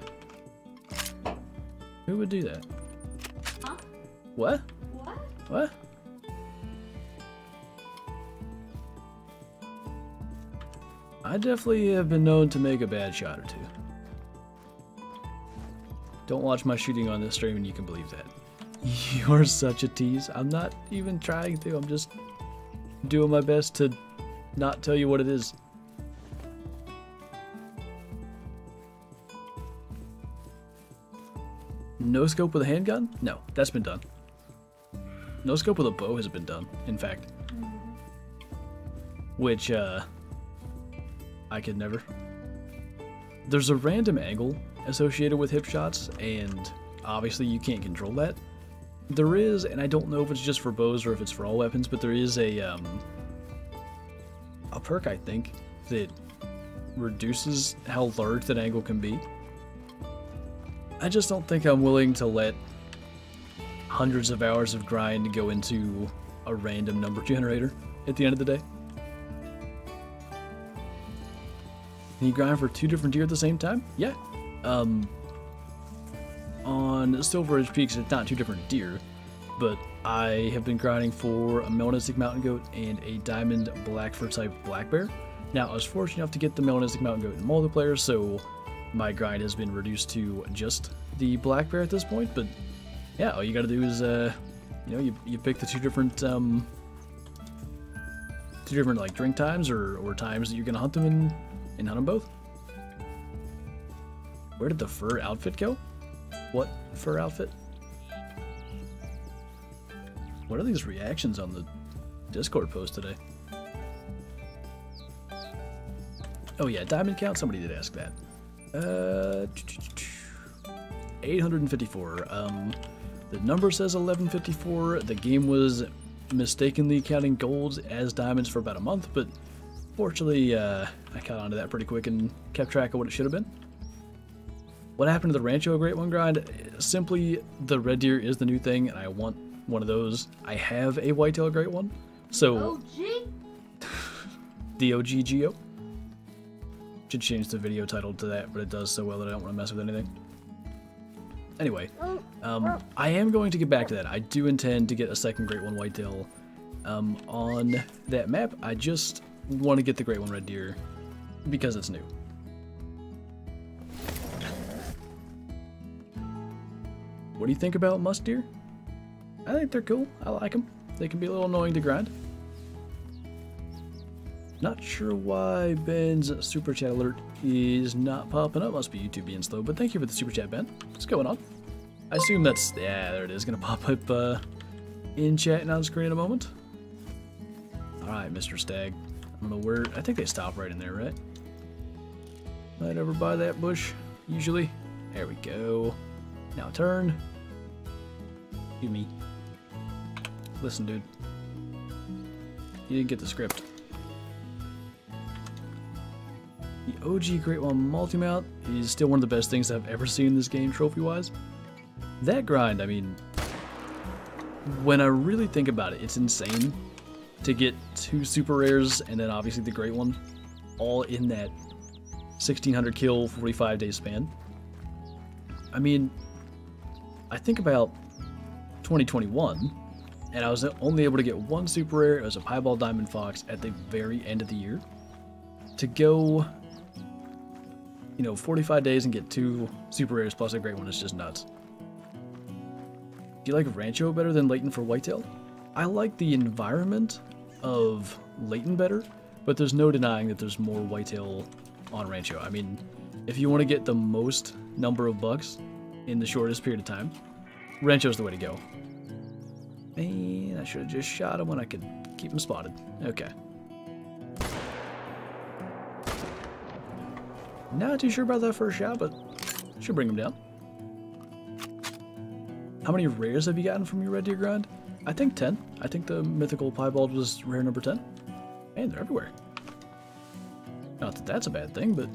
Who would do that? Huh? What? What? What? I definitely have been known to make a bad shot or two. Don't watch my shooting on this stream and you can believe that. You're such a tease. I'm not even trying to, I'm just doing my best to not tell you what it is. No scope with a handgun? No, that's been done. No scope with a bow has been done, in fact. Which, uh, I could never. There's a random angle associated with hip shots, and obviously you can't control that. There is, and I don't know if it's just for bows or if it's for all weapons, but there is a, um, a perk, I think, that reduces how large that angle can be. I just don't think I'm willing to let hundreds of hours of grind go into a random number generator at the end of the day. Can you grind for two different deer at the same time? Yeah. Um, on Silver Ridge Peaks, it's not two different deer, but I have been grinding for a Melanistic Mountain Goat and a Diamond Blackfur type Black Bear. Now, I was fortunate enough to get the Melanistic Mountain Goat in multiplayer, so my grind has been reduced to just the Black Bear at this point, but yeah, all you gotta do is, uh, you know, you, you pick the two different, um, two different, like, drink times or, or times that you're gonna hunt them in, and hunt them both. Where did the fur outfit go? What fur outfit? What are these reactions on the Discord post today? Oh yeah, diamond count? Somebody did ask that. Uh, 854. Um, the number says 1154. The game was mistakenly counting golds as diamonds for about a month, but fortunately, uh, I caught on to that pretty quick and kept track of what it should have been. What happened to the Rancho Great One grind? Simply, the red deer is the new thing, and I want one of those. I have a whitetail Great One, so Oh, gee. the OG Geo. Should change the video title to that, but it does so well that I don't want to mess with anything. Anyway, um, I am going to get back to that. I do intend to get a second Great One Whitetail um, on that map. I just want to get the Great One Red Deer because it's new. What do you think about musk deer? I think they're cool. I like them. They can be a little annoying to grind. Not sure why Ben's super chat alert is not popping up. Must be YouTube being slow, but thank you for the super chat, Ben. What's going on? I assume that's, yeah, there it is, gonna pop up uh, in chat and on screen in a moment. Alright, Mr. Stag. I don't know where, I think they stop right in there, right? Right over by that bush, usually. There we go. Now turn. You me. Listen, dude. You didn't get the script. The OG Great One multi-mount is still one of the best things I've ever seen in this game trophy-wise. That grind, I mean, when I really think about it, it's insane to get two super rares and then obviously the Great One all in that 1600 kill, 45 day span. I mean, I think about 2021, and I was only able to get one super rare. It was a Piebald Diamond Fox at the very end of the year. To go, you know, 45 days and get two super rares plus a great one is just nuts. Do you like Rancho better than Layton for Whitetail? I like the environment of Layton better, but there's no denying that there's more Whitetail on Rancho. I mean, if you want to get the most number of bucks in the shortest period of time, Rancho's the way to go. Man, I should have just shot him when I could keep him spotted. Okay. Not too sure about that first shot, but should bring him down. How many rares have you gotten from your Red Deer grind? I think 10. I think the mythical piebald was rare number 10. Man, they're everywhere. Not that that's a bad thing, but...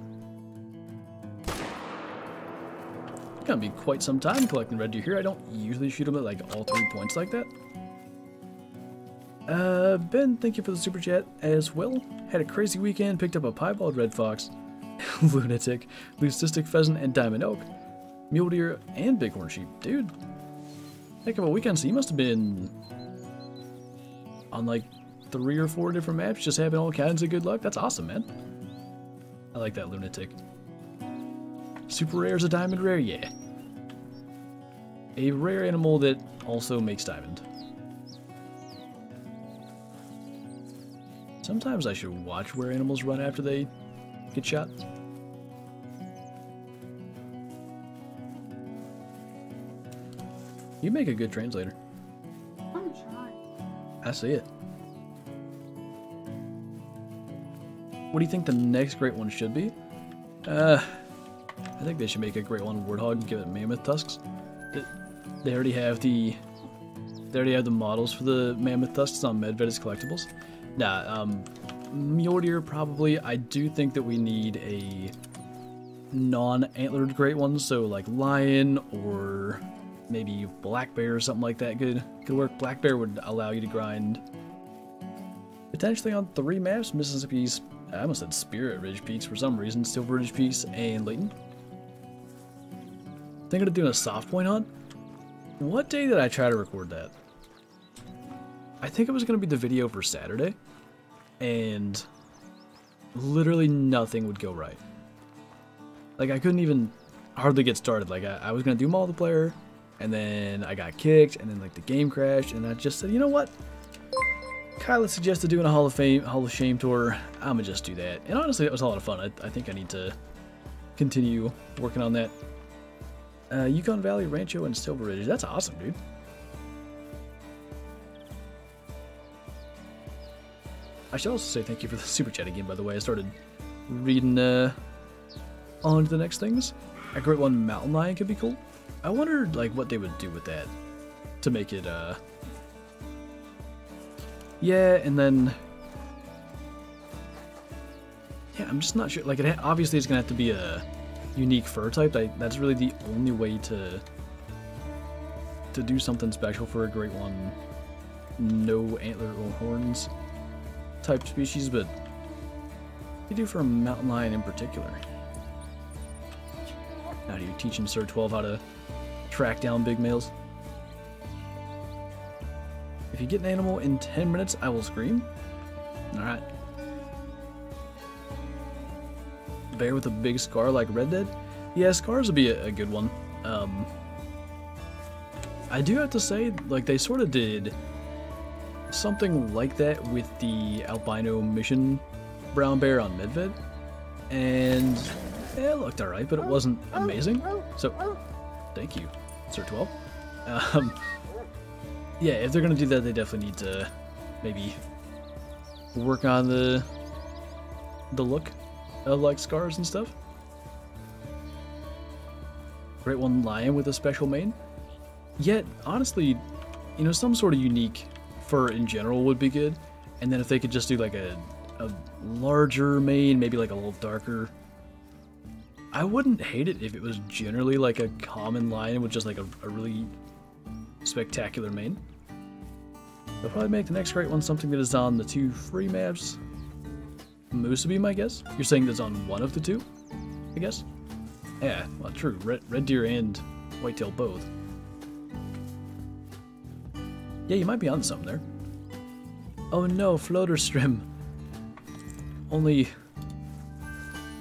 It's gonna be quite some time collecting red deer here. I don't usually shoot them at like all three points like that. Uh, Ben, thank you for the super chat as well. Had a crazy weekend, picked up a piebald red fox, lunatic, leucistic pheasant, and diamond elk, mule deer, and bighorn sheep. Dude, heck of a weekend. So you must have been on like three or four different maps, just having all kinds of good luck. That's awesome, man. I like that lunatic. Super rare is a diamond rare? Yeah. A rare animal that also makes diamond. Sometimes I should watch where animals run after they get shot. You make a good translator. I'm trying. I see it. What do you think the next great one should be? Uh, I think they should make a great one warthog and give it mammoth tusks. They- already have the they already have the models for the mammoth tusks on Medved's collectibles. Nah, um, probably. I do think that we need a non-antlered great one, so like lion or maybe black bear or something like that could could work. Black bear would allow you to grind potentially on three maps: Mississippi's. I almost said Spirit Ridge Peaks for some reason, Silver Ridge Peaks, and Layton. Thinking of doing a soft point hunt. What day did I try to record that? I think it was going to be the video for Saturday, and literally nothing would go right. Like, I couldn't even hardly get started. Like, I, I was going to do multiplayer, and then I got kicked, and then, like, the game crashed, and I just said, you know what? Kyla suggested doing a Hall of Fame, Hall of Shame tour. I'm gonna just do that. And honestly, that was a lot of fun. I, I think I need to continue working on that. Uh, Yukon Valley, Rancho, and Silver Ridge. That's awesome, dude. I should also say thank you for the super chat again, by the way. I started reading uh, on to the next things. A great one, Mountain Lion, could be cool. I wondered like what they would do with that to make it uh yeah, and then yeah, I'm just not sure. Like, it obviously it's gonna have to be a unique fur type. I, that's really the only way to to do something special for a great one. No antler or horns type species, but you do for a mountain lion in particular. How do you teach him Sir 12 how to track down big males? If you get an animal in 10 minutes, I will scream. Alright. Bear with a big scar like Red Dead? Yeah, scars would be a, a good one. Um, I do have to say, like, they sort of did something like that with the albino mission brown bear on Medved. And it looked alright, but it wasn't amazing. So, thank you, Sir 12. Um, yeah, if they're gonna do that, they definitely need to maybe work on the the look of like scars and stuff. Great one lion with a special mane. Yet, honestly, you know, some sort of unique fur in general would be good. And then if they could just do like a, a larger mane, maybe like a little darker. I wouldn't hate it if it was generally like a common lion with just like a, a really spectacular main. They'll probably make the next great one something that is on the two free maps. Be my guess. You're saying that's on one of the two? I guess. Yeah, well, true. Red, red deer and whitetail both. Yeah, you might be on something there. Oh no, floater stream. Only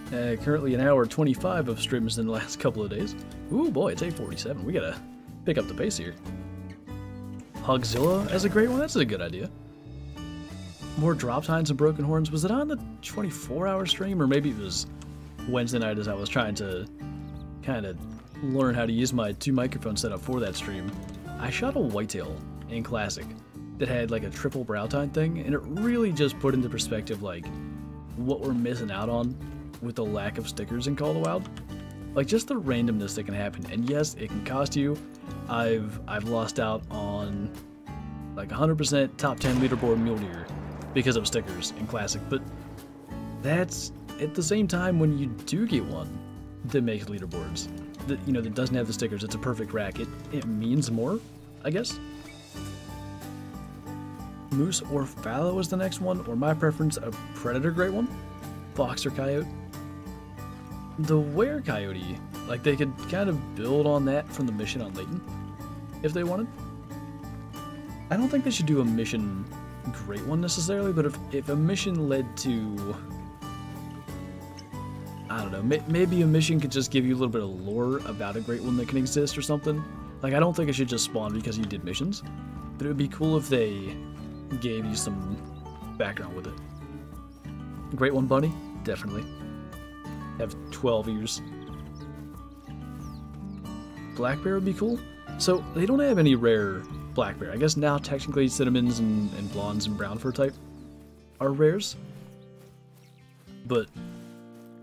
uh, currently an hour 25 of streams in the last couple of days. Ooh boy, it's 847. We gotta pick up the pace here. Hogzilla as a great one? That's a good idea. More drop times and broken horns. Was it on the 24 hour stream? Or maybe it was Wednesday night as I was trying to kind of learn how to use my two microphone setup for that stream. I shot a whitetail in Classic that had like a triple brow tine thing, and it really just put into perspective like what we're missing out on with the lack of stickers in Call of the Wild. Like just the randomness that can happen. And yes, it can cost you. I've I've lost out on like 100% top 10 leaderboard mule deer because of stickers in Classic, but that's at the same time when you do get one that makes leaderboards, that you know that doesn't have the stickers, it's a perfect rack. It it means more, I guess. Moose or fallow is the next one, or my preference, a predator great one, fox or coyote. The were coyote, like they could kind of build on that from the mission on Layton, if they wanted. I don't think they should do a mission great one necessarily, but if, if a mission led to I don't know, may, maybe a mission could just give you a little bit of lore about a great one that can exist or something. Like I don't think it should just spawn because you did missions, but it would be cool if they gave you some background with it. Great one, Bunny? Definitely. Have 12 ears. Black bear would be cool. So they don't have any rare black bear. I guess now technically cinnamons and, and blondes and brown fur type are rares. But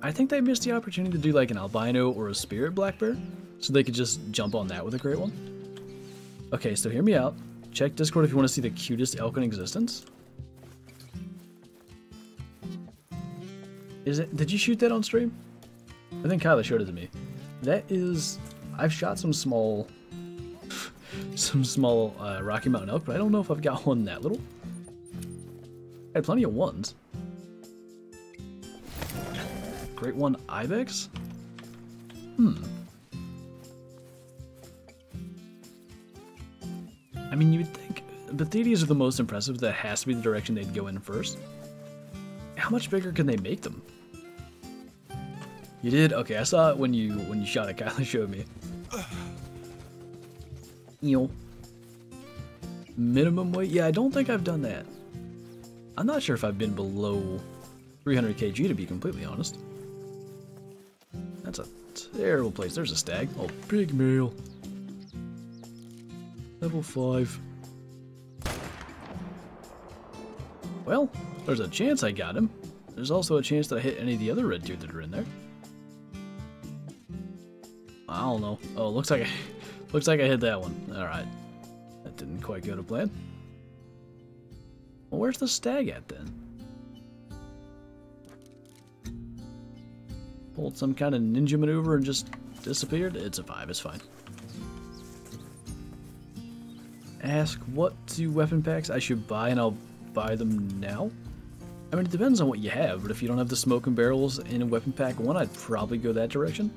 I think they missed the opportunity to do like an albino or a spirit black bear. So they could just jump on that with a great one. Okay, so hear me out. Check Discord if you want to see the cutest elk in existence. Is it? Did you shoot that on stream? I think Kyla showed it to me. That is, I've shot some small, some small uh, Rocky Mountain elk, but I don't know if I've got one that little. I had plenty of ones. Great one ibex. Hmm. I mean, you would think the Thetes are the most impressive. That has to be the direction they'd go in first. How much bigger can they make them? You did? Okay, I saw it when you when you shot it. Kyla showed me. You know, minimum weight? Yeah, I don't think I've done that. I'm not sure if I've been below 300 kg to be completely honest. That's a terrible place. There's a stag. Oh, big male. Level 5. Well, there's a chance I got him. There's also a chance that I hit any of the other red deer that are in there. I don't know. Oh, looks like I, looks like I hit that one. All right, that didn't quite go to plan. Well, where's the stag at then? Pulled some kind of ninja maneuver and just disappeared? It's a five, it's fine. Ask what two weapon packs I should buy and I'll buy them now? I mean, it depends on what you have, but if you don't have the smoking barrels in a weapon pack one, I'd probably go that direction.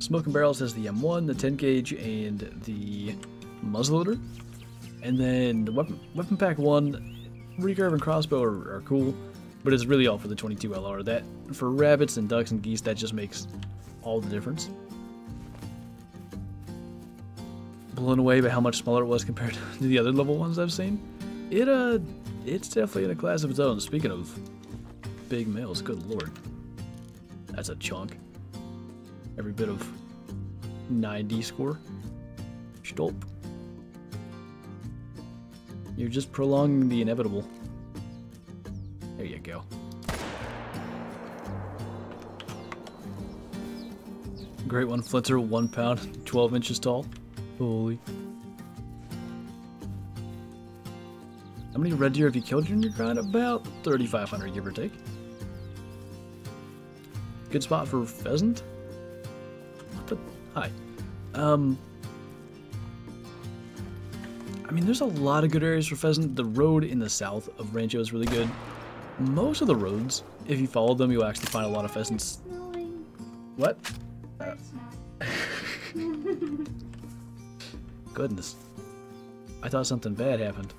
Smoking barrels has the M1, the 10 gauge, and the muzzleloader. And then the weapon, weapon pack one, recurve and crossbow are, are cool, but it's really all for the 22 LR. That for rabbits and ducks and geese, that just makes all the difference. Blown away by how much smaller it was compared to the other level ones I've seen. It uh, it's definitely in a class of its own. Speaking of big males, good lord, that's a chunk. Every bit of 90 score. Stolp. You're just prolonging the inevitable. There you go. Great one, Flinter, one pound, 12 inches tall. Holy. How many red deer have you killed in your grind? About 3,500, give or take. Good spot for pheasant. Hi. Um. I mean, there's a lot of good areas for pheasant. The road in the south of Rancho is really good. Most of the roads, if you follow them, you'll actually find a lot of pheasants What? Not. Goodness. I thought something bad happened.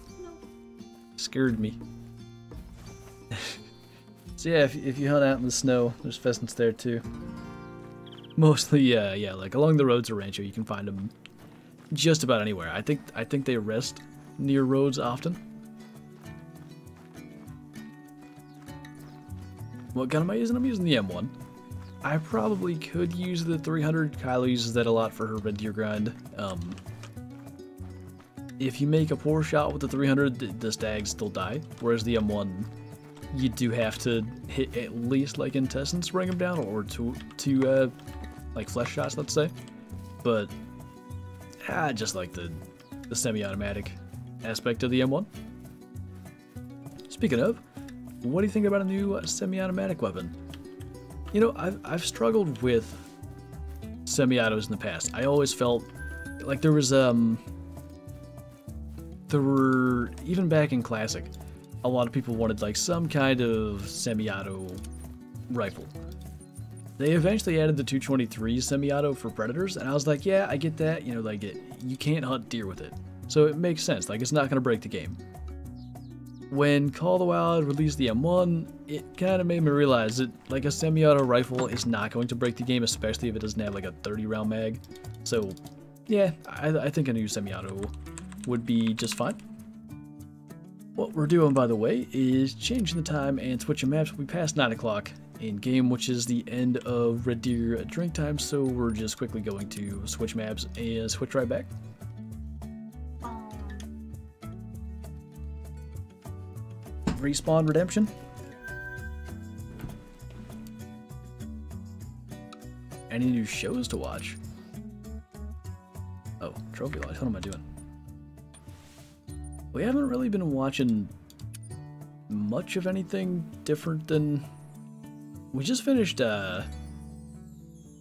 Scared me. so yeah, if, if you hunt out in the snow, there's pheasants there too. Mostly, uh, yeah, like along the roads of Rancho, you can find them just about anywhere. I think I think they rest near roads often. What gun am I using? I'm using the M1. I probably could use the 300. Kyla uses that a lot for her red deer grind. Um, if you make a poor shot with the 300, the, the stags still die. Whereas the M1, you do have to hit at least like intestines to bring them down, or to to uh, like flesh shots, let's say. But I just like the the semi-automatic aspect of the M1. Speaking of, what do you think about a new uh, semi-automatic weapon? You know, I've I've struggled with semi-autos in the past. I always felt like there was um there were even back in classic, a lot of people wanted like some kind of semi-auto rifle. They eventually added the 223 semi-auto for predators, and I was like, yeah, I get that. You know, like it, you can't hunt deer with it, so it makes sense. Like it's not gonna break the game. When Call of the Wild released the M1, it kind of made me realize that like a semi-auto rifle is not going to break the game, especially if it doesn't have like a 30 round mag. So, yeah, I, I think a new semi-auto would be just fine. What we're doing, by the way, is changing the time and switching maps. We passed 9 o'clock in game, which is the end of Red Deer drink time, so we're just quickly going to switch maps and switch right back. Respawn Redemption. Any new shows to watch? Oh, Trophy Lodge. What am I doing? We haven't really been watching much of anything different than. We just finished uh,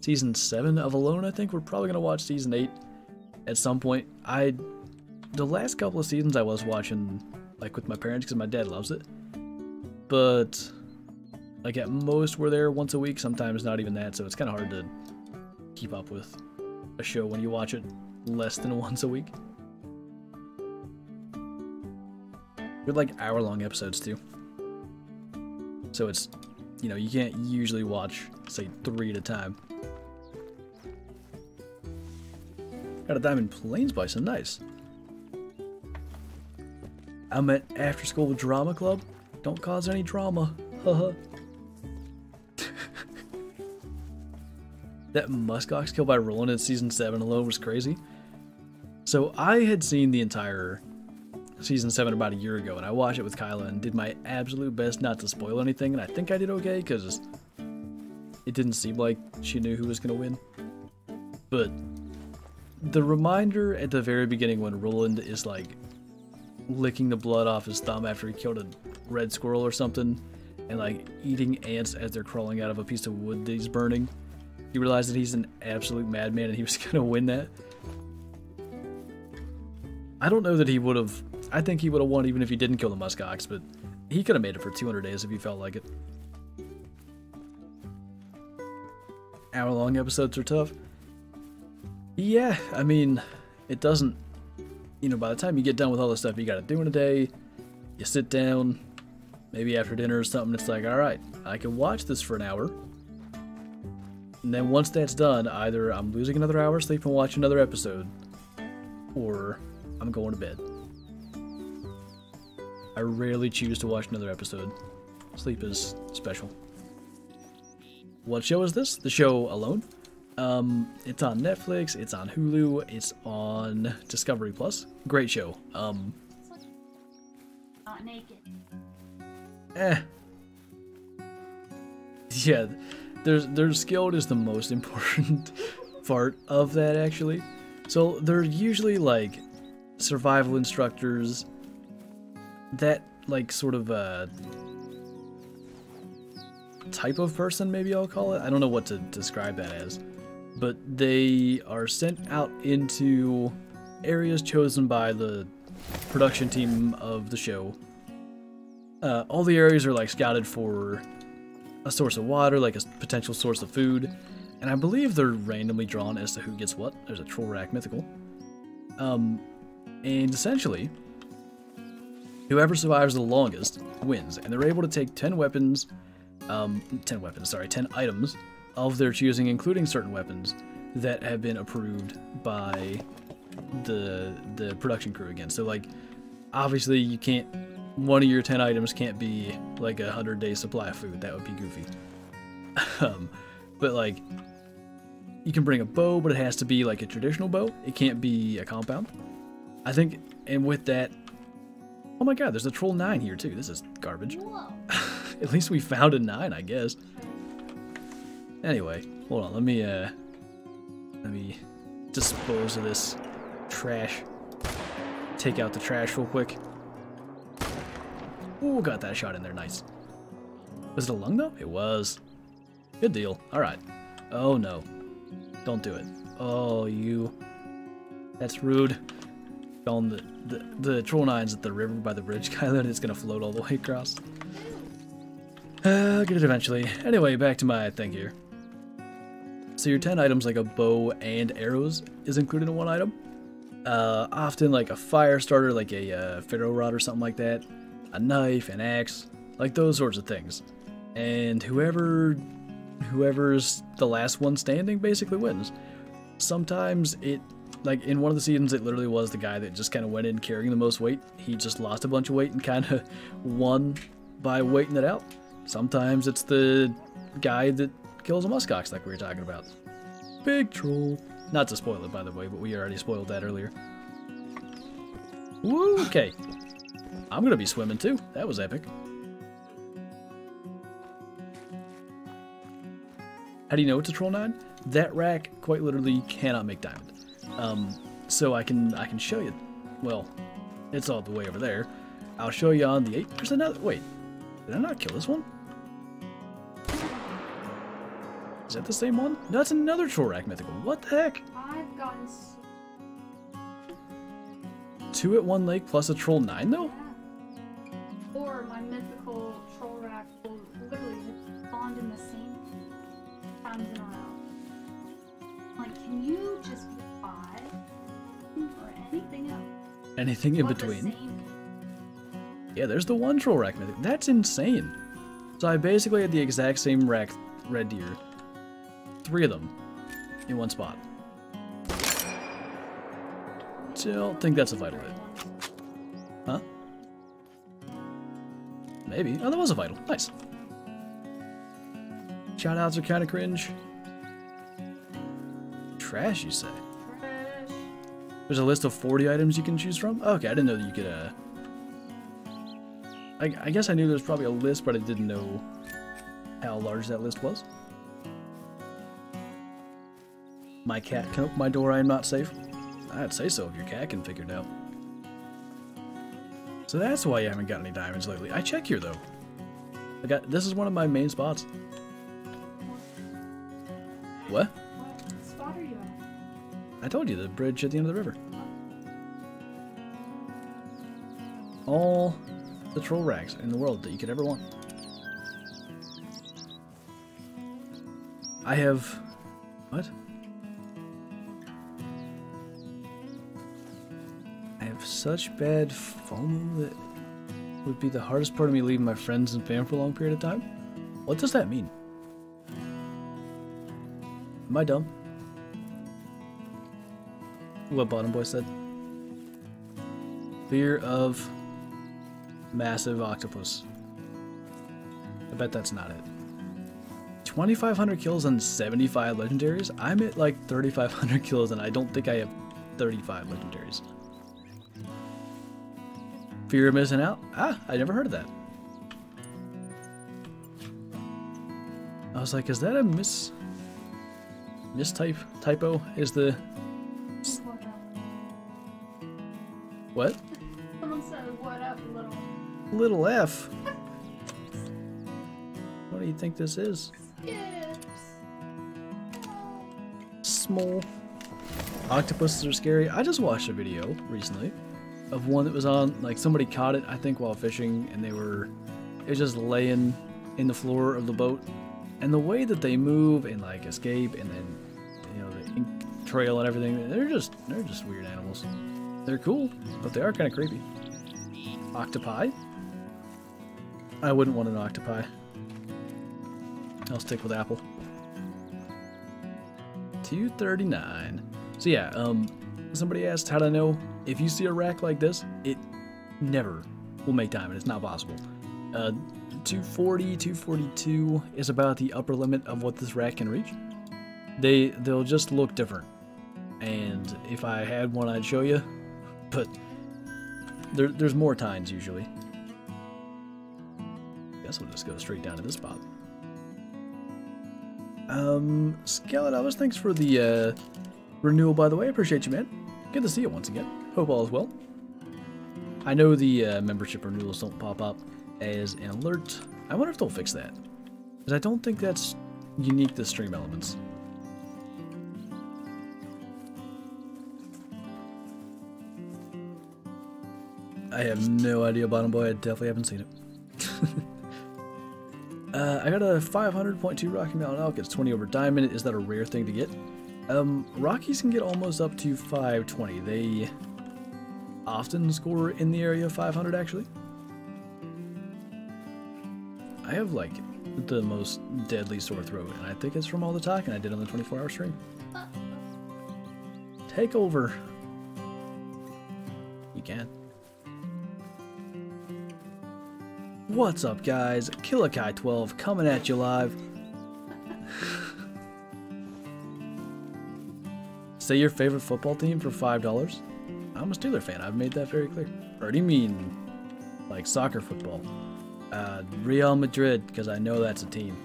season 7 of Alone, I think. We're probably to watch season 8 at some point. I. The last couple of seasons I was watching, like with my parents, because my dad loves it. But, like at most, we're there once a week, sometimes not even that, so it's kind of hard to keep up with a show when you watch it less than once a week. With like hour long episodes too. So it's, you know, you can't usually watch, say, three at a time. Got a Diamond Plains Bison, nice. I'm at After School Drama Club. Don't cause any drama. Haha. that muskox kill by Roland in season 7 alone was crazy. So I had seen the entire season 7 about a year ago, and I watched it with Kyla and did my absolute best not to spoil anything, and I think I did okay, because it didn't seem like she knew who was to win. But the reminder at the very beginning when Roland is like licking the blood off his thumb after he killed a red squirrel or something, and like eating ants as they're crawling out of a piece of wood that he's burning, you realize that he's an absolute madman and he was to win that. I don't know that he would have. I think he would have won even if he didn't kill the muskox, but he could have made it for 200 days if he felt like it. Hour long episodes are tough. Yeah, I mean, it doesn't. You know, by the time you get done with all the stuff you gotta do in a day, you sit down, maybe after dinner or something, it's like, alright, I can watch this for an hour. And then once that's done, either I'm losing another hour sleep and watch another episode, or I'm going to bed. I rarely choose to watch another episode. Sleep is special. What show is this? The show Alone. Um, it's on Netflix. It's on Hulu. It's on Discovery Plus. Great show. Um, not naked. eh. Yeah, there's their skilled is the most important part of that actually. So they're usually like survival instructors that like sort of uh type of person maybe I'll call it. I don't know what to describe that as. But they are sent out into areas chosen by the production team of the show. Uh, all the areas are like scouted for a source of water, like a potential source of food. and I believe they're randomly drawn as to who gets what. There's a troll rack mythical. Um, and essentially, whoever survives the longest wins, and they're able to take 10 weapons, um, 10 weapons, sorry, 10 items of their choosing, including certain weapons that have been approved by the the production crew again. So like, obviously you can't, one of your 10 items can't be like a 100 day supply of food. That would be goofy. um, but like, you can bring a bow, but it has to be like a traditional bow. It can't be a compound. I think, and with that, oh my god, there's a troll 9 here too. This is garbage. At least we found a 9, I guess. Anyway, hold on, let me, uh, let me dispose of this trash. Take out the trash real quick. Ooh, got that shot in there, nice. Was it a lung though? It was. Good deal. Alright. Oh no. Don't do it. Oh, you. That's rude. On the, the, the Troll 9's at the river by the bridge, Kyla, and it's gonna float all the way across. Uh, I'll get it eventually. Anyway, back to my thing here. So your 10 items, like a bow and arrows, is included in one item. Uh, often like a fire starter, like a uh, ferro rod or something like that, a knife, an axe, like those sorts of things. And whoever, whoever's the last one standing basically wins. Sometimes it, like in one of the seasons, it literally was the guy that just kind of went in carrying the most weight. He just lost a bunch of weight and kind of won by waiting it out. Sometimes it's the guy that kills a muskox like we were talking about. Big troll. Not to spoil it, by the way, but we already spoiled that earlier. Woo, okay. I'm gonna be swimming too. That was epic. How do you know it's a troll 9? That rack quite literally cannot make diamond. Um, so I can I can show you. Well, it's all the way over there. I'll show you on the 8%. Now, wait, did I not kill this one? Is that the same one? No, that's another troll mythical. What the heck? I've gotten Two at one lake plus a troll 9 though? bad. Or my mythical Anything in between? Yeah, there's the one troll rack. That's insane. So I basically had the exact same rack red deer. Three of them in one spot. Don't think that's a vital hit. Huh? Maybe. Oh, that was a vital. Nice. Shoutouts are kind of cringe. Trash, you say? There's a list of 40 items you can choose from? Okay, I didn't know that you could, uh... I, I guess I knew there was probably a list, but I didn't know how large that list was. My cat can open my door, I am not safe. I'd say so if your cat can figure it out. So that's why you haven't got any diamonds lately. I check here, though. I got, this is one of my main spots. What I told you, the bridge at the end of the river. All the troll racks in the world that you could ever want. I have... What? I have such bad FOMO that would be the hardest part of me leaving my friends and fam for a long period of time? What does that mean? Am I dumb? What Bottom Boy said. Fear of massive octopus. I bet that's not it. 2,500 kills and 75 legendaries? I'm at like 3,500 kills and I don't think I have 35 legendaries. Fear of missing out? Ah, I never heard of that. I was like, is that a mis... mistype typo? Is the... what? Someone said, what up, little Little F. What do you think this is? skips? Small. Octopuses are scary. I just watched a video recently of one that was on, like somebody caught it, I think while fishing, and they were, it was just laying in the floor of the boat, And the way that they move and like escape and then you know the ink trail and everything, they're just they're just weird animals. They're cool, but they are kind of creepy. Octopi? I wouldn't want an octopi. I'll stick with apple. 239. So yeah, um, somebody asked how to know if you see a rack like this, it never will make diamond. It's not possible. Uh, 240, 242 is about the upper limit of what this rack can reach. They they'll just look different. And if I had one, I'd show you. But there, there's more tines usually. Guess we'll just go straight down to this spot. Um, Skeletavus, thanks for the uh, renewal, by the way. I appreciate you, man. Good to see you once again. Hope all is well. I know the uh, membership renewals don't pop up as an alert. I wonder if they'll fix that. Because I don't think that's unique to stream elements. I have no idea, Bottom Boy. I definitely haven't seen it. uh, I got a 500.2 Rocky Mountain Elk. It's 20 over Diamond. Is that a rare thing to get? Um, Rockies can get almost up to 520. They often score in the area of 500, actually. I have, like, the most deadly sore throat, and I think it's from all the talking I did on the 24-hour stream. Take over. You can. What's up, guys? Killakai12 coming at you live. Say your favorite football team for $5? I'm a Steeler fan. I've made that very clear. Or do you mean like soccer football? Uh, Real Madrid, because I know that's a team.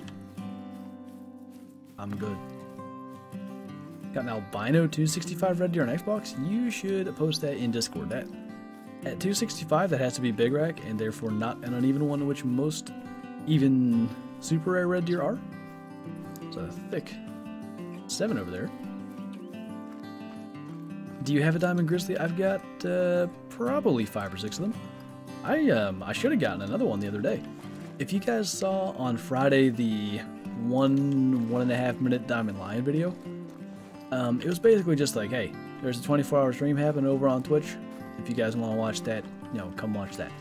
I'm good. Got an albino 265 red deer on Xbox? You should post that in Discord. That at 265, that has to be big rack, and therefore not an uneven one, which most even super rare red deer are. It's a thick seven over there. Do you have a diamond grizzly? I've got uh, probably five or six of them. I um I should have gotten another one the other day. If you guys saw on Friday the one one and a half minute diamond lion video, um, it was basically just like, hey, there's a 24 hour stream happening over on Twitch. If you guys want to watch that, you know, come watch that.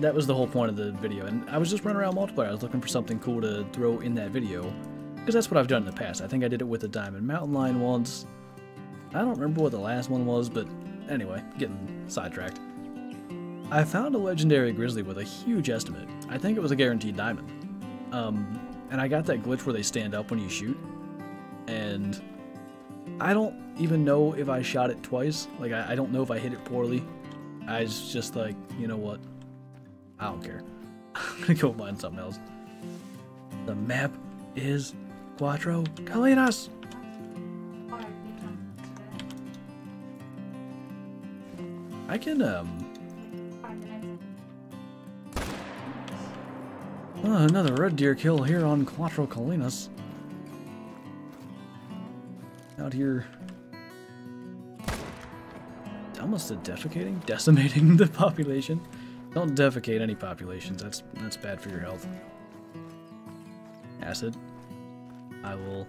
That was the whole point of the video, and I was just running around multiplayer. I was looking for something cool to throw in that video, because that's what I've done in the past. I think I did it with the Diamond Mountain Lion once. I don't remember what the last one was, but anyway, getting sidetracked. I found a legendary grizzly with a huge estimate. I think it was a guaranteed diamond. Um, and I got that glitch where they stand up when you shoot. And I don't even know if I shot it twice. Like, I, I don't know if I hit it poorly. I was just like, you know what? I don't care. I'm gonna go find something else. The map is Cuatro today. I can, um, uh, another red deer kill here on Cuatro Colinas. Out here. Almost a defecating? Decimating the population? Don't defecate any populations. That's that's bad for your health. Acid. I will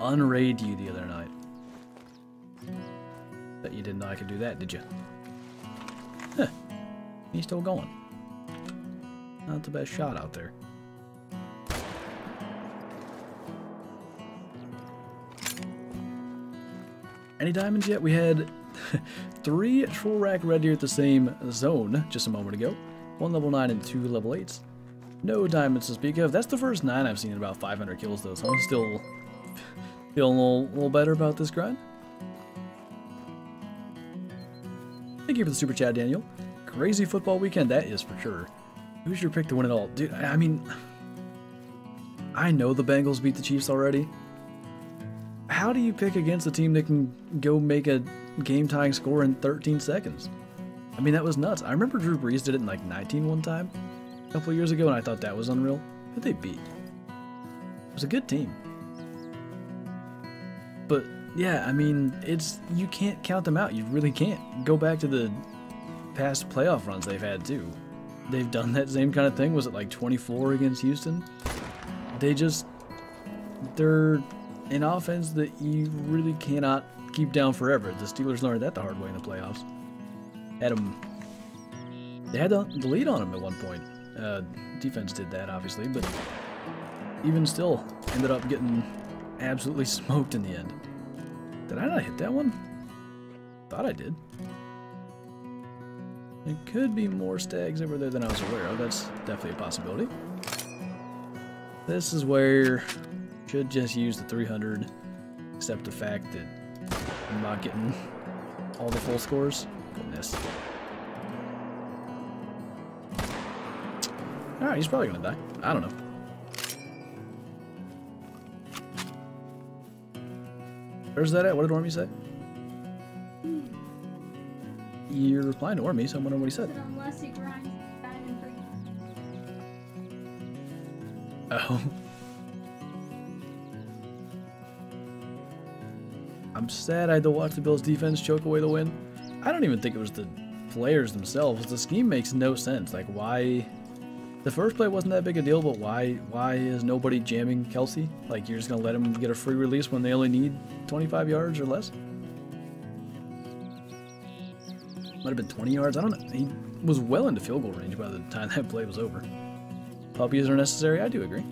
unraid you the other night. Bet you didn't know I could do that, did you? Huh. He's still going. Not the best shot out there. Any diamonds yet? We had three troll rack red deer at the same zone just a moment ago. One level 9 and two level 8s. No diamonds to speak of. That's the first 9 I've seen in about 500 kills though, so I'm still feeling a little, little better about this grind. Thank you for the super chat, Daniel. Crazy football weekend, that is for sure. Who's your pick to win it all? Dude, I I mean, I know the Bengals beat the Chiefs already. How do you pick against a team that can go make a game tying score in 13 seconds? I mean, that was nuts. I remember Drew Brees did it in like 19 one time a couple years ago, and I thought that was unreal. But they beat. It was a good team. But yeah, I mean, it's you can't count them out. You really can't. Go back to the past playoff runs they've had too. They've done that same kind of thing. Was it like 24 against Houston? They just they're an offense that you really cannot keep down forever. The Steelers learned that the hard way in the playoffs. Had them, they had the, lead on them at one point. Uh, defense did that, obviously, but even still, ended up getting absolutely smoked in the end. Did I not hit that one? Thought I did. It could be more stags over there than I was aware of. That's definitely a possibility. This is where should just use the 300, except the fact that I'm not getting all the full scores. Goodness. Alright, he's probably gonna die. I don't know. Where's that at? What did Ormy say? You're replying to Ormy, so I'm wondering what he said. Unless he grinds diamond for Oh. Sad I had to watch the Bills defense choke away the win. I don't even think it was the players themselves. The scheme makes no sense. Like why the first play wasn't that big a deal, but why why is nobody jamming Kelce? Like you're just gonna let him get a free release when they only need 25 yards or less? Might have been 20 yards. I don't know. He was well into field goal range by the time that play was over. Puppies are necessary. I do agree.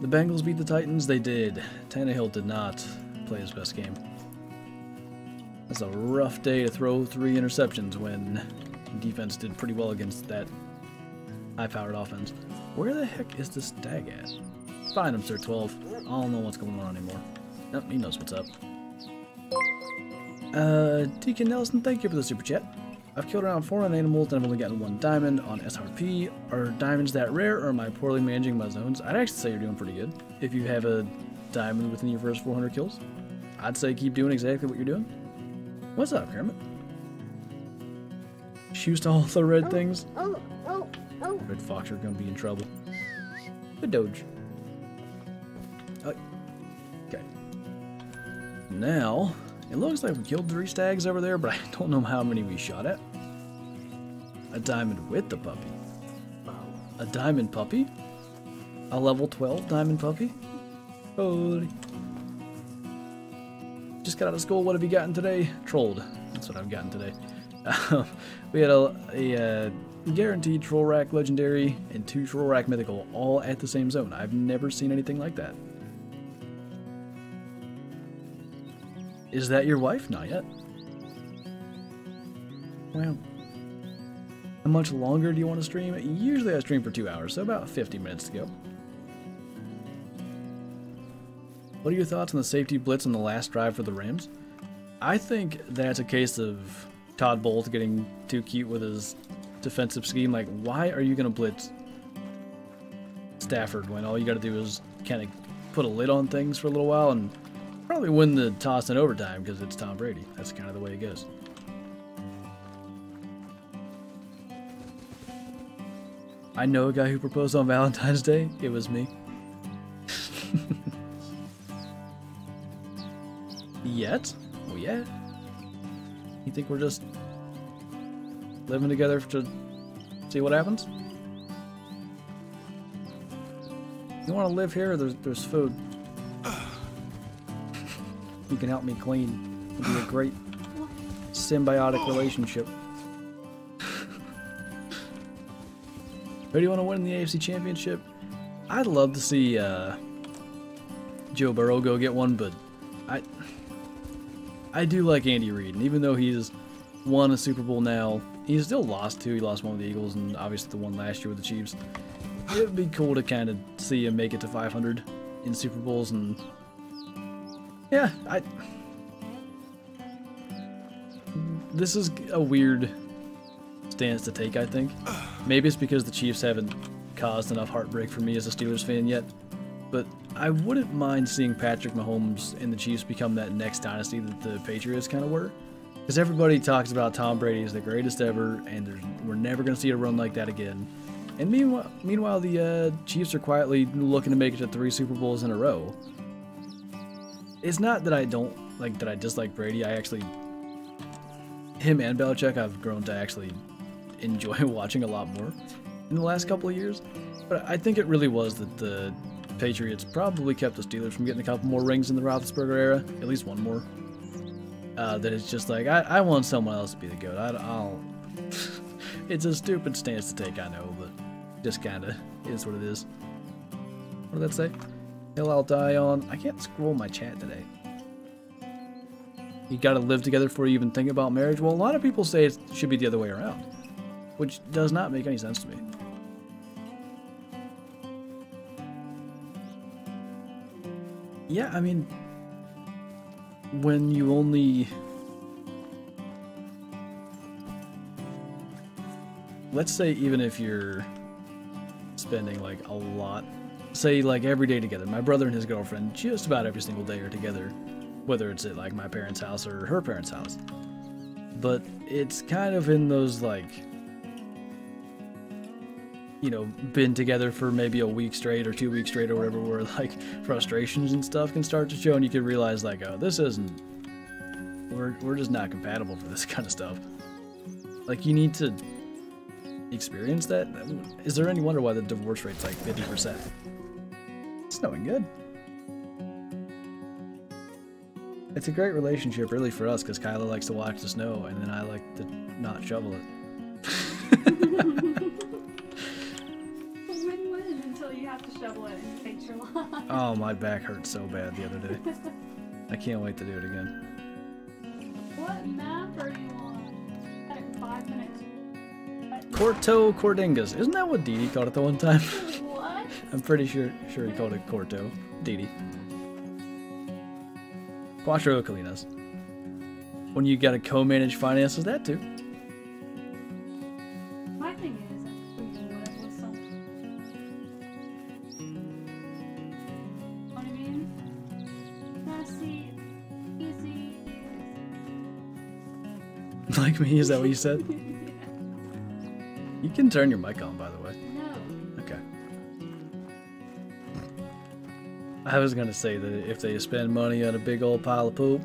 The Bengals beat the Titans. They did. Tannehill did not play his best game. That's a rough day to throw three interceptions when defense did pretty well against that high-powered offense. Where the heck is this stag at? Find him, Sir 12. I don't know what's going on anymore. Nope, he knows what's up. Uh, Deacon Nelson, thank you for the super chat. I've killed around 400 animals and I've only gotten one diamond on SRP. Are diamonds that rare or am I poorly managing my zones? I'd actually say you're doing pretty good. If you have a diamond within your first 400 kills, I'd say keep doing exactly what you're doing. What's up, Kermit? to all the red oh, things. Oh, oh, oh. Red Fox are gonna be in trouble. The Doge. Oh, okay. Now, it looks like we killed three stags over there, but I don't know how many we shot at. A diamond with the puppy. A diamond puppy? A level 12 diamond puppy? Holy. Just got out of school. What have you gotten today? Trolled. That's what I've gotten today. We had a, a uh, guaranteed troll rack legendary and two troll rack mythical all at the same zone. I've never seen anything like that. Is that your wife? Not yet. Wow. How much longer do you want to stream? Usually I stream for two hours, so about 50 minutes to go. What are your thoughts on the safety blitz on the last drive for the Rams? I think that's a case of Todd Bowles getting too cute with his defensive scheme. Like, why are you going to blitz Stafford when all you got to do is kind of put a lid on things for a little while and probably win the toss in overtime because it's Tom Brady. That's kind of the way it goes. I know a guy who proposed on Valentine's Day. It was me. Yet? Oh yeah. You think we're just living together to see what happens? You want to live here? There's there's food. You can help me clean. It'd be a great symbiotic relationship. Who do you want to win the AFC Championship? I'd love to see uh, Joe Burrow go get one, but I I do like Andy Reid, and even though he's won a Super Bowl now, he's still lost two. He lost one with the Eagles, and obviously the one last year with the Chiefs. It'd be cool to kind of see him make it to 500 in Super Bowls, and yeah, I. This is a weird stance to take, I think. Maybe it's because the Chiefs haven't caused enough heartbreak for me as a Steelers fan yet, but I wouldn't mind seeing Patrick Mahomes and the Chiefs become that next dynasty that the Patriots kind of were. Because everybody talks about Tom Brady as the greatest ever, and we're never going to see a run like that again. And meanwhile, meanwhile the uh, Chiefs are quietly looking to make it to three Super Bowls in a row. It's not that I don't like that I dislike Brady. I actually, him and Belichick, I've grown to actually enjoy watching a lot more. in the last couple of years. But I think it really was that the Patriots probably kept the Steelers from getting a couple more rings in the Roethlisberger era, at least one more. Uh, that it's just like I, I want someone else to be the goat. I, I'll. it's a stupid stance to take, I know, but just kind of is what it is. What did that say? I'll die on. I can't scroll my chat today. You gotta live together before you even think about marriage. Well, a lot of people say it should be the other way around, which does not make any sense to me. Yeah, I mean, when you only. Let's say, even if you're spending like a lot, say like every day together, my brother and his girlfriend, just about every single day are together, whether it's at like my parents' house or her parents' house. But it's kind of in those like you know, been together for maybe a week straight or two weeks straight or whatever, where like frustrations and stuff can start to show, and you can realize like, oh, this isn't. We're we're just not compatible for this kind of stuff. Like you need to experience that. Is there any wonder why the divorce rate's like fifty percent? It's snowing good. It's a great relationship, really, for us, because Kyla likes to watch the snow, and then I like to not shovel it. Win-win until you have to shovel it and it takes your life. Oh, my back hurt so bad the other day. I can't wait to do it again. What map are you on? Five minutes. Corto Cordingas. Isn't that what Didi called it the one time? What? I'm pretty sure sure he called it Corto. Didi. Quattro Colinas. When you gotta co-manage finances, that too. My thing is, I couldn't live with someone. Know what I mean? Messy, easy. like me, is that what you said? yeah. You can turn your mic on, by the way. No. Okay. I was gonna say that if they spend money on a big old pile of poop,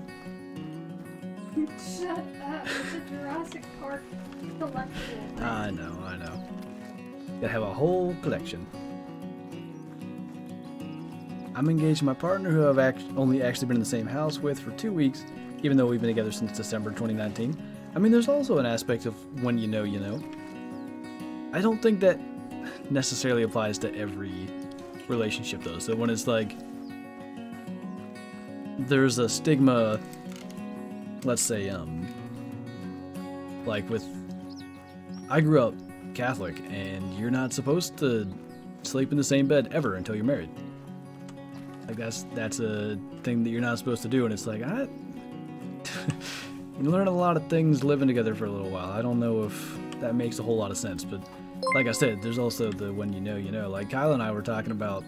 Shut up. It's a Jurassic Park collectible. thing. I know, I know. Gotta have a whole collection. I'm engaged to my partner, who I've act- only actually been in the same house with for two weeks, even though we've been together since December 2019. I mean, there's also an aspect of when you know, you know. I don't think that necessarily applies to every relationship, though. So when it's like, there's a stigma, let's say, um, like with I grew up Catholic, and you're not supposed to sleep in the same bed ever until you're married. Like that's that's a thing that you're not supposed to do, and it's like I. you learn a lot of things living together for a little while. I don't know if that makes a whole lot of sense, but like I said, there's also the when you know, you know. Like Kyla and I were talking about,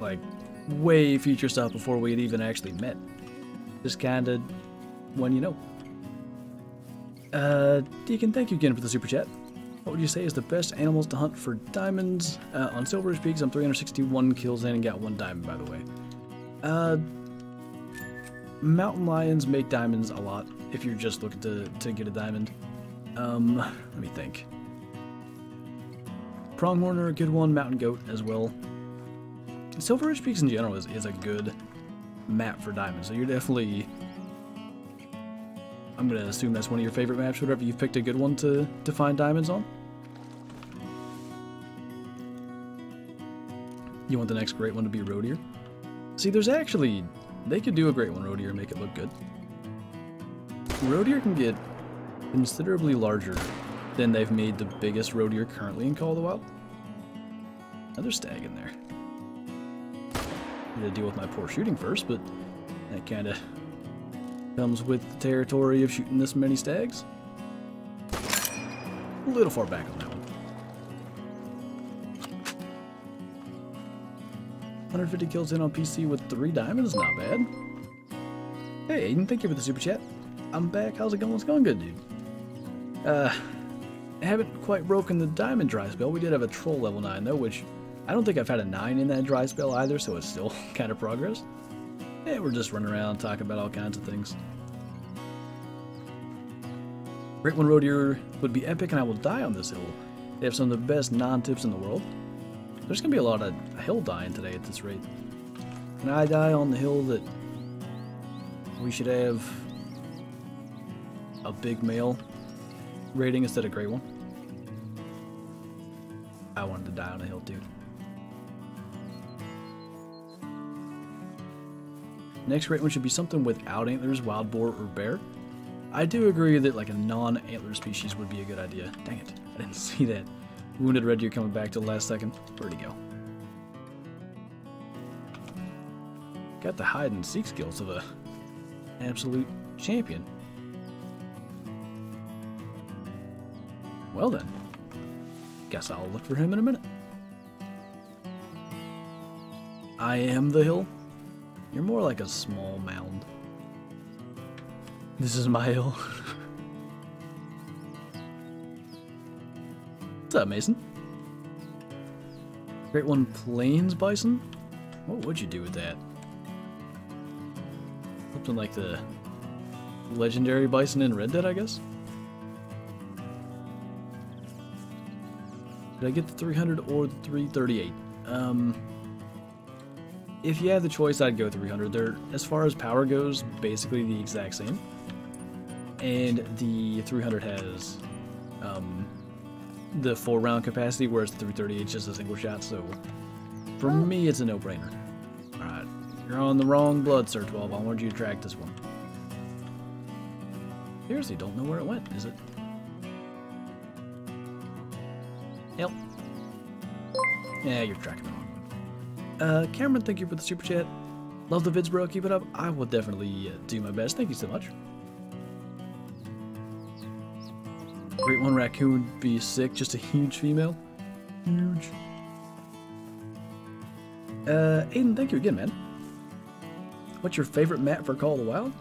like, way future stuff before we had even actually met. Just kind of when you know. Uh, Deacon, thank you again for the super chat. What would you say is the best animals to hunt for diamonds? Uh, on Silver Ridge Peaks, I'm 361 kills in and got one diamond, by the way. Uh, mountain lions make diamonds a lot if you're just looking to, to get a diamond. Um, let me think. Pronghorn are a good one, mountain goat as well. Silver Ridge Peaks in general is, is a good map for diamonds, so you're definitely I'm gonna assume that's one of your favorite maps, whatever you've picked a good one to, to find diamonds on. You want the next great one to be Roe Deer? See, there's actually, they could do a great one, Roe Deer, and make it look good. Roe Deer can get considerably larger than they've made the biggest Roe Deer currently in Call of the Wild. Another stag in there. I'm gonna deal with my poor shooting first, but that kinda comes with the territory of shooting this many stags. A little far back on that one. 150 kills in on PC with three diamonds, not bad. Hey Aiden, thank you for the super chat. I'm back. How's it going? It's going good, dude. Uh, I haven't quite broken the diamond dry spell. We did have a troll level 9 though, which I don't think I've had a 9 in that dry spell either, so it's still kind of progress. Yeah, we're just running around talking about all kinds of things. Great One Roe Deer would be epic and I will die on this hill. They have some of the best non-tips in the world. There's gonna be a lot of hill dying today at this rate. Can I die on the hill that we should have a big male rating instead of great one? I wanted to die on a hill too. Next great one should be something without antlers, wild boar, or bear. I do agree that like a non-antler species would be a good idea. Dang it, I didn't see that. Wounded red deer coming back to the last second. Where'd he go? Got the hide and seek skills of a absolute champion. Well then, guess I'll look for him in a minute. I am the hill. You're more like a small mound. This is my hill. What's up, Mason? Great one, Plains Bison? What would you do with that? Something like the legendary bison in Red Dead, I guess? Did I get the 300 or the 338? Um, if you have the choice, I'd go 300. They're, as far as power goes, basically the exact same. And the 300 has um, the four round capacity, whereas the 338 is just a single shot. So for me, it's a no brainer. Alright, you're on the wrong blood, Sir 12. I wanted you to track this one. Seriously, don't know where it went, is it? Yep. Yeah, you're tracking the wrong one. Uh, Cameron, thank you for the super chat. Love the vids, bro. Keep it up. I will definitely uh, do my best. Thank you so much. Great one raccoon would be sick. Just a huge female. Huge. Uh, Aiden, thank you again, man. What's your favorite map for Call of the Wild?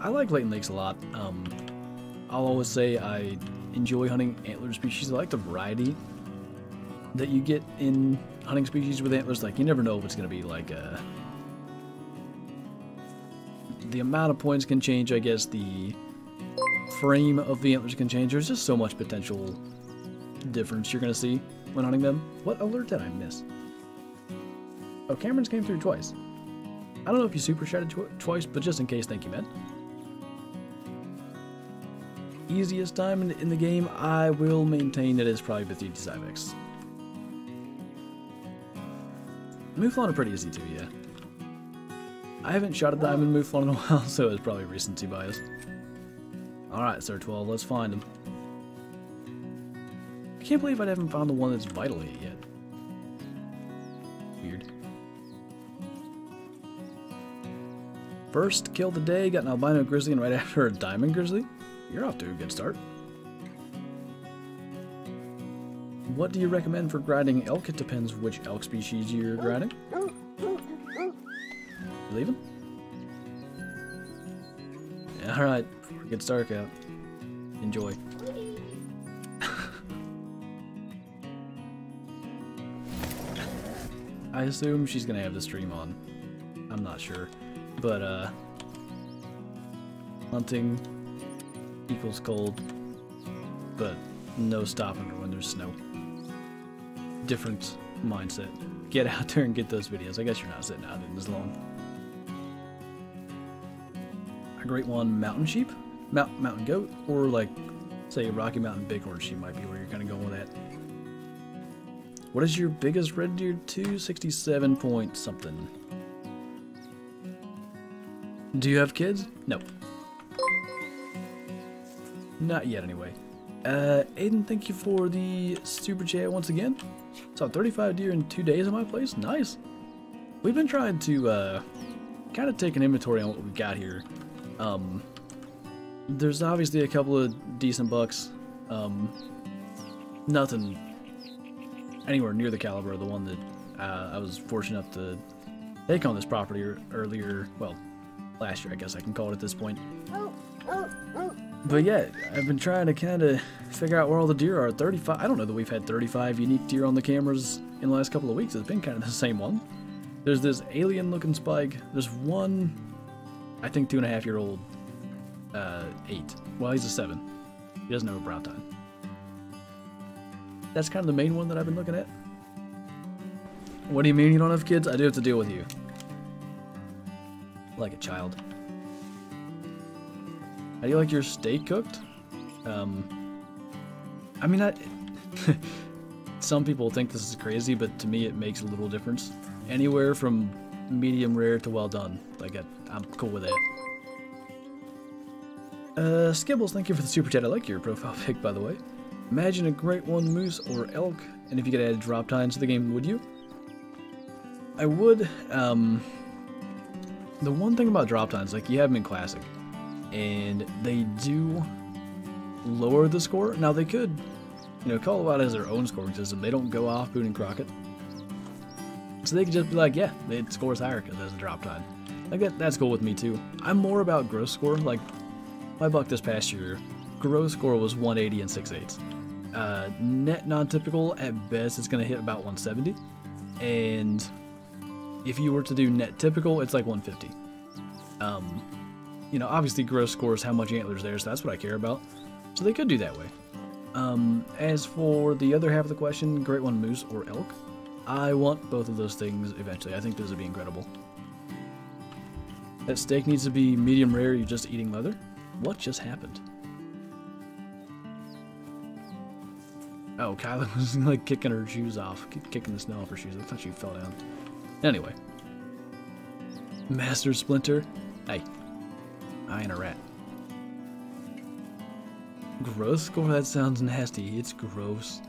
I like Layton Lakes a lot. Um, I'll always say I enjoy hunting antler species. I like the variety that you get in hunting species with antlers. Like, you never know if it's going to be like a... Uh, the amount of points can change, I guess. The frame of the antlers can change. There's just so much potential difference you're going to see when hunting them. What alert did I miss? Oh, Cameron's came through twice. I don't know if you super chatted tw twice, but just in case, thank you, man. Easiest time in, the game, I will maintain that it is probably the 3D Mouflon are pretty easy too, yeah. I haven't shot a diamond Mouflon in a while, so it's probably recency bias. Alright, Sir 12, let's find him. I can't believe I haven't found the one that's vital yet. Weird. First kill the day, got an albino grizzly, and right after a diamond grizzly? You're off to a good start. What do you recommend for grinding elk? It depends which elk species you're grinding. Leaving? Alright, get Stark out. Enjoy. I assume she's gonna have the stream on. I'm not sure. But, uh... Hunting equals cold, but no stopping when there's snow. Different mindset. Get out there and get those videos. I guess you're not sitting out in as long. A great one, mountain sheep, Mount, mountain goat, or like, say, Rocky Mountain bighorn sheep might be where you're kind of going with that. What is your biggest red deer? 267 point something. Do you have kids? No. Not yet, anyway. Uh, Aiden, thank you for the super chat once again. Saw 35 deer in two days at my place. Nice. We've been trying to, uh, kind of take an inventory on what we've got here. Um, there's obviously a couple of decent bucks. Um, nothing anywhere near the caliber of the one that uh, I was fortunate enough to take on this property earlier. Well, last year, I guess I can call it at this point. But yeah, I've been trying to kind of figure out where all the deer are. 35, I don't know that we've had 35 unique deer on the cameras in the last couple of weeks. It's been kind of the same one. There's this alien looking spike. There's one, I think two and a half year old, uh, eight. Well, he's a seven. He doesn't have a brow tine. That's kind of the main one that I've been looking at. What do you mean you don't have kids? I do have to deal with you. Like a child. How do you like your steak cooked? Um, I mean, I, some people think this is crazy, but to me it makes a little difference. Anywhere from medium rare to well done. Like, I, I'm cool with it. Uh, Skibbles, thank you for the super chat. I like your profile pic, by the way. Imagine a great one moose or elk, and if you could add drop tines to the game, would you? I would. Um, the one thing about drop tines, like you have them in classic, and they do lower the score. Now they could, you know, call it out as their own scoring system. They don't go off Boone and Crockett, so they could just be like, yeah, it scores higher because there's a drop tine. Like that, that's cool with me too. I'm more about gross score. Like my buck this past year, gross score was 180 and 6 eighths. Uh, net non-typical at best it's going to hit about 170, and if you were to do net typical, it's like 150. Um, you know, obviously gross scores how much antlers there, so that's what I care about. So they could do that way. Um, as for the other half of the question, great one moose or elk, I want both of those things eventually. I think those would be incredible. That steak needs to be medium rare, you're just eating leather? What just happened? Oh, Kyla was like kicking her shoes off, kicking the snow off her shoes. I thought she fell down. Anyway. Master Splinter. Hey. I ain't a rat. Gross score? That sounds nasty. It's gross.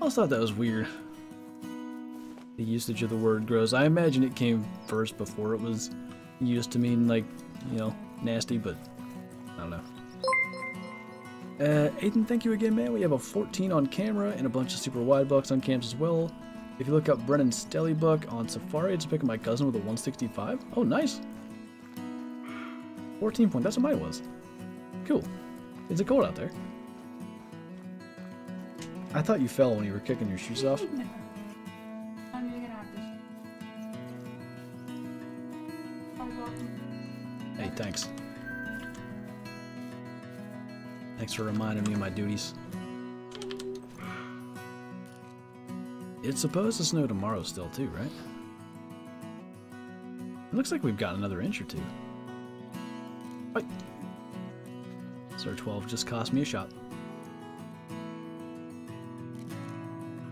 I also thought that was weird. The usage of the word gross. I imagine it came first before it was used to mean, like, you know, nasty, but I don't know. Uh, Aiden, thank you again, man. We have a 14 on camera and a bunch of super wide bucks on cams as well. If you look up Brennan Stellybuck on Safari, it's picking my cousin with a 165. Oh, nice. 14 point, that's what mine was. Cool. Is it cold out there? I thought you fell when you were kicking your shoes off. No. I'm gonna have this. Welcome. Hey, thanks. Thanks for reminding me of my duties. It's supposed to snow tomorrow still too, right? It looks like we've got another inch or two. Right. Sir 12 just cost me a shot.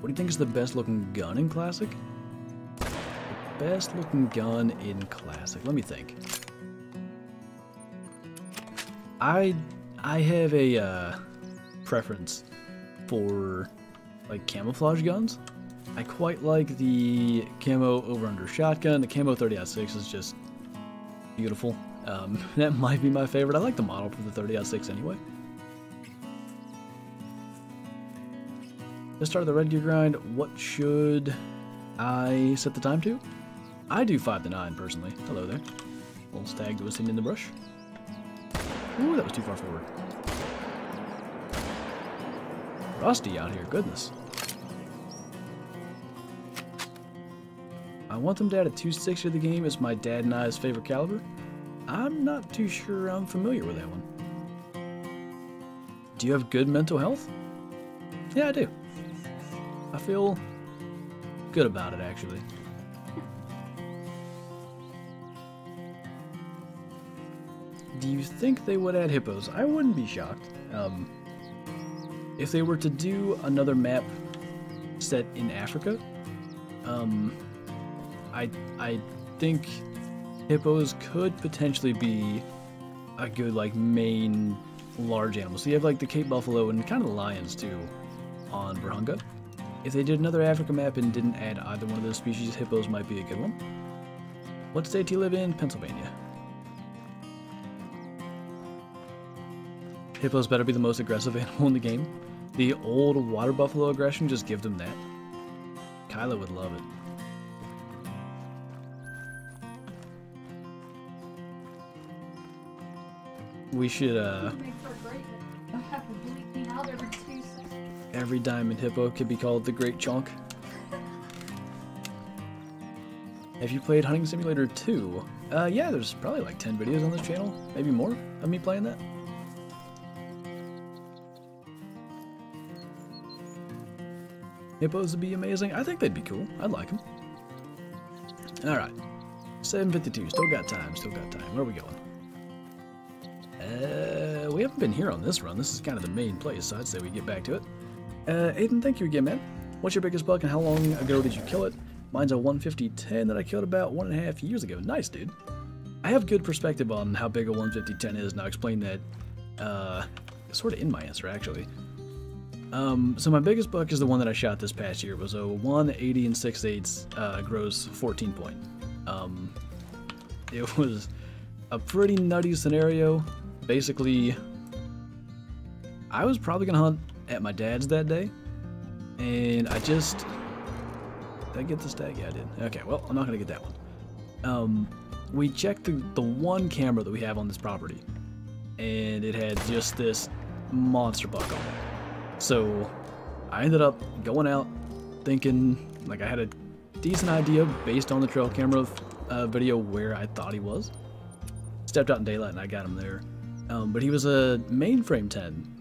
What do you think is the best looking gun in Classic? The best looking gun in Classic. Let me think. I I have a uh, preference for like camouflage guns. I quite like the camo over under shotgun. The camo 30-06 is just beautiful. Um, that might be my favorite. I like the model for the 30-06 anyway. Just started the red deer grind. What should I set the time to? I do 5 to 9 personally. Hello there. Little stag that was sitting in the brush. Ooh, that was too far forward. Rusty out here, goodness. I want them to add a 260 to the game as my dad and I's favorite caliber. I'm not too sure I'm familiar with that one. Do you have good mental health? Yeah, I do. I feel good about it, actually. Do you think they would add hippos? I wouldn't be shocked. Um, if they were to do another map set in Africa, um, I I think hippos could potentially be a good like main large animal. So you have like the Cape Buffalo and kind of the lions too on Virunga. If they did another Africa map and didn't add either one of those species, hippos might be a good one. What state do you live in? Pennsylvania. Hippos better be the most aggressive animal in the game. The old water buffalo aggression, just give them that. Kyla would love it. We should, uh, Make for a great one. I have to bleep me out every diamond hippo could be called the Great Chunk. Have you played Hunting Simulator 2? Uh, yeah, there's probably like 10 videos on this channel, maybe more, of me playing that. Hippos would be amazing. I think they'd be cool. I'd like them. All right. 752. Still got time. Still got time. Where are we going? Haven't been here on this run. This is kind of the main place, so I'd say we get back to it. Uh, Aiden, thank you again, man. What's your biggest buck and how long ago did you kill it? Mine's a 150-10 that I killed about one and a half years ago. Nice, dude. I have good perspective on how big a 150-10 is, and I'll explain that uh, sort of in my answer, actually. Um, so my biggest buck is the one that I shot this past year. It was a 180 and 6 eighths uh, gross 14 point. Um, it was a pretty nutty scenario. Basically, I was probably gonna hunt at my dad's that day, and I just did I get the stag? Yeah, I did. Okay, well, I'm not gonna get that one. Um, we checked the, the one camera that we have on this property, and it had just this monster buck on it. So I ended up going out thinking like I had a decent idea based on the trail camera uh, video where I thought he was. Stepped out in daylight and I got him there. Um, but he was a mainframe 10,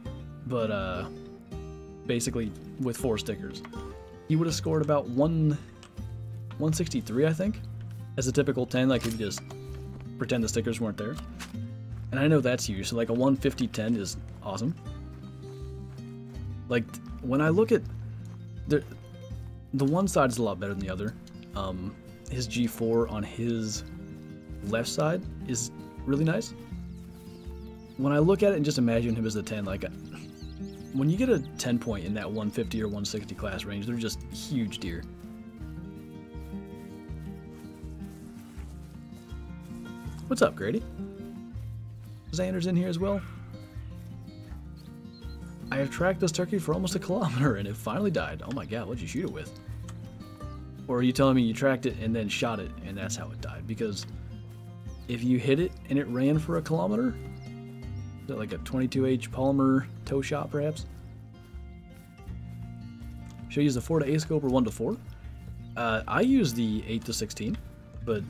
but uh, basically with four stickers. He would have scored about one, 163, I think, as a typical 10. Like he'd just pretend the stickers weren't there. And I know that's huge. So like a 150 10 is awesome. Like when I look at the the one side is a lot better than the other. Um, his G4 on his left side is really nice. When I look at it and just imagine him as a 10, like when you get a 10 point in that 150 or 160 class range, they're just huge deer. What's up, Grady? Xander's in here as well. I have tracked this turkey for almost a kilometer and it finally died. Oh my god, what'd you shoot it with? Or are you telling me you tracked it and then shot it and that's how it died? Because if you hit it and it ran for a kilometer, is it like a 22H polymer toe shot perhaps? Should I use the 4 to 8 scope or 1 to 4? Uh, I use the 8 to 16, but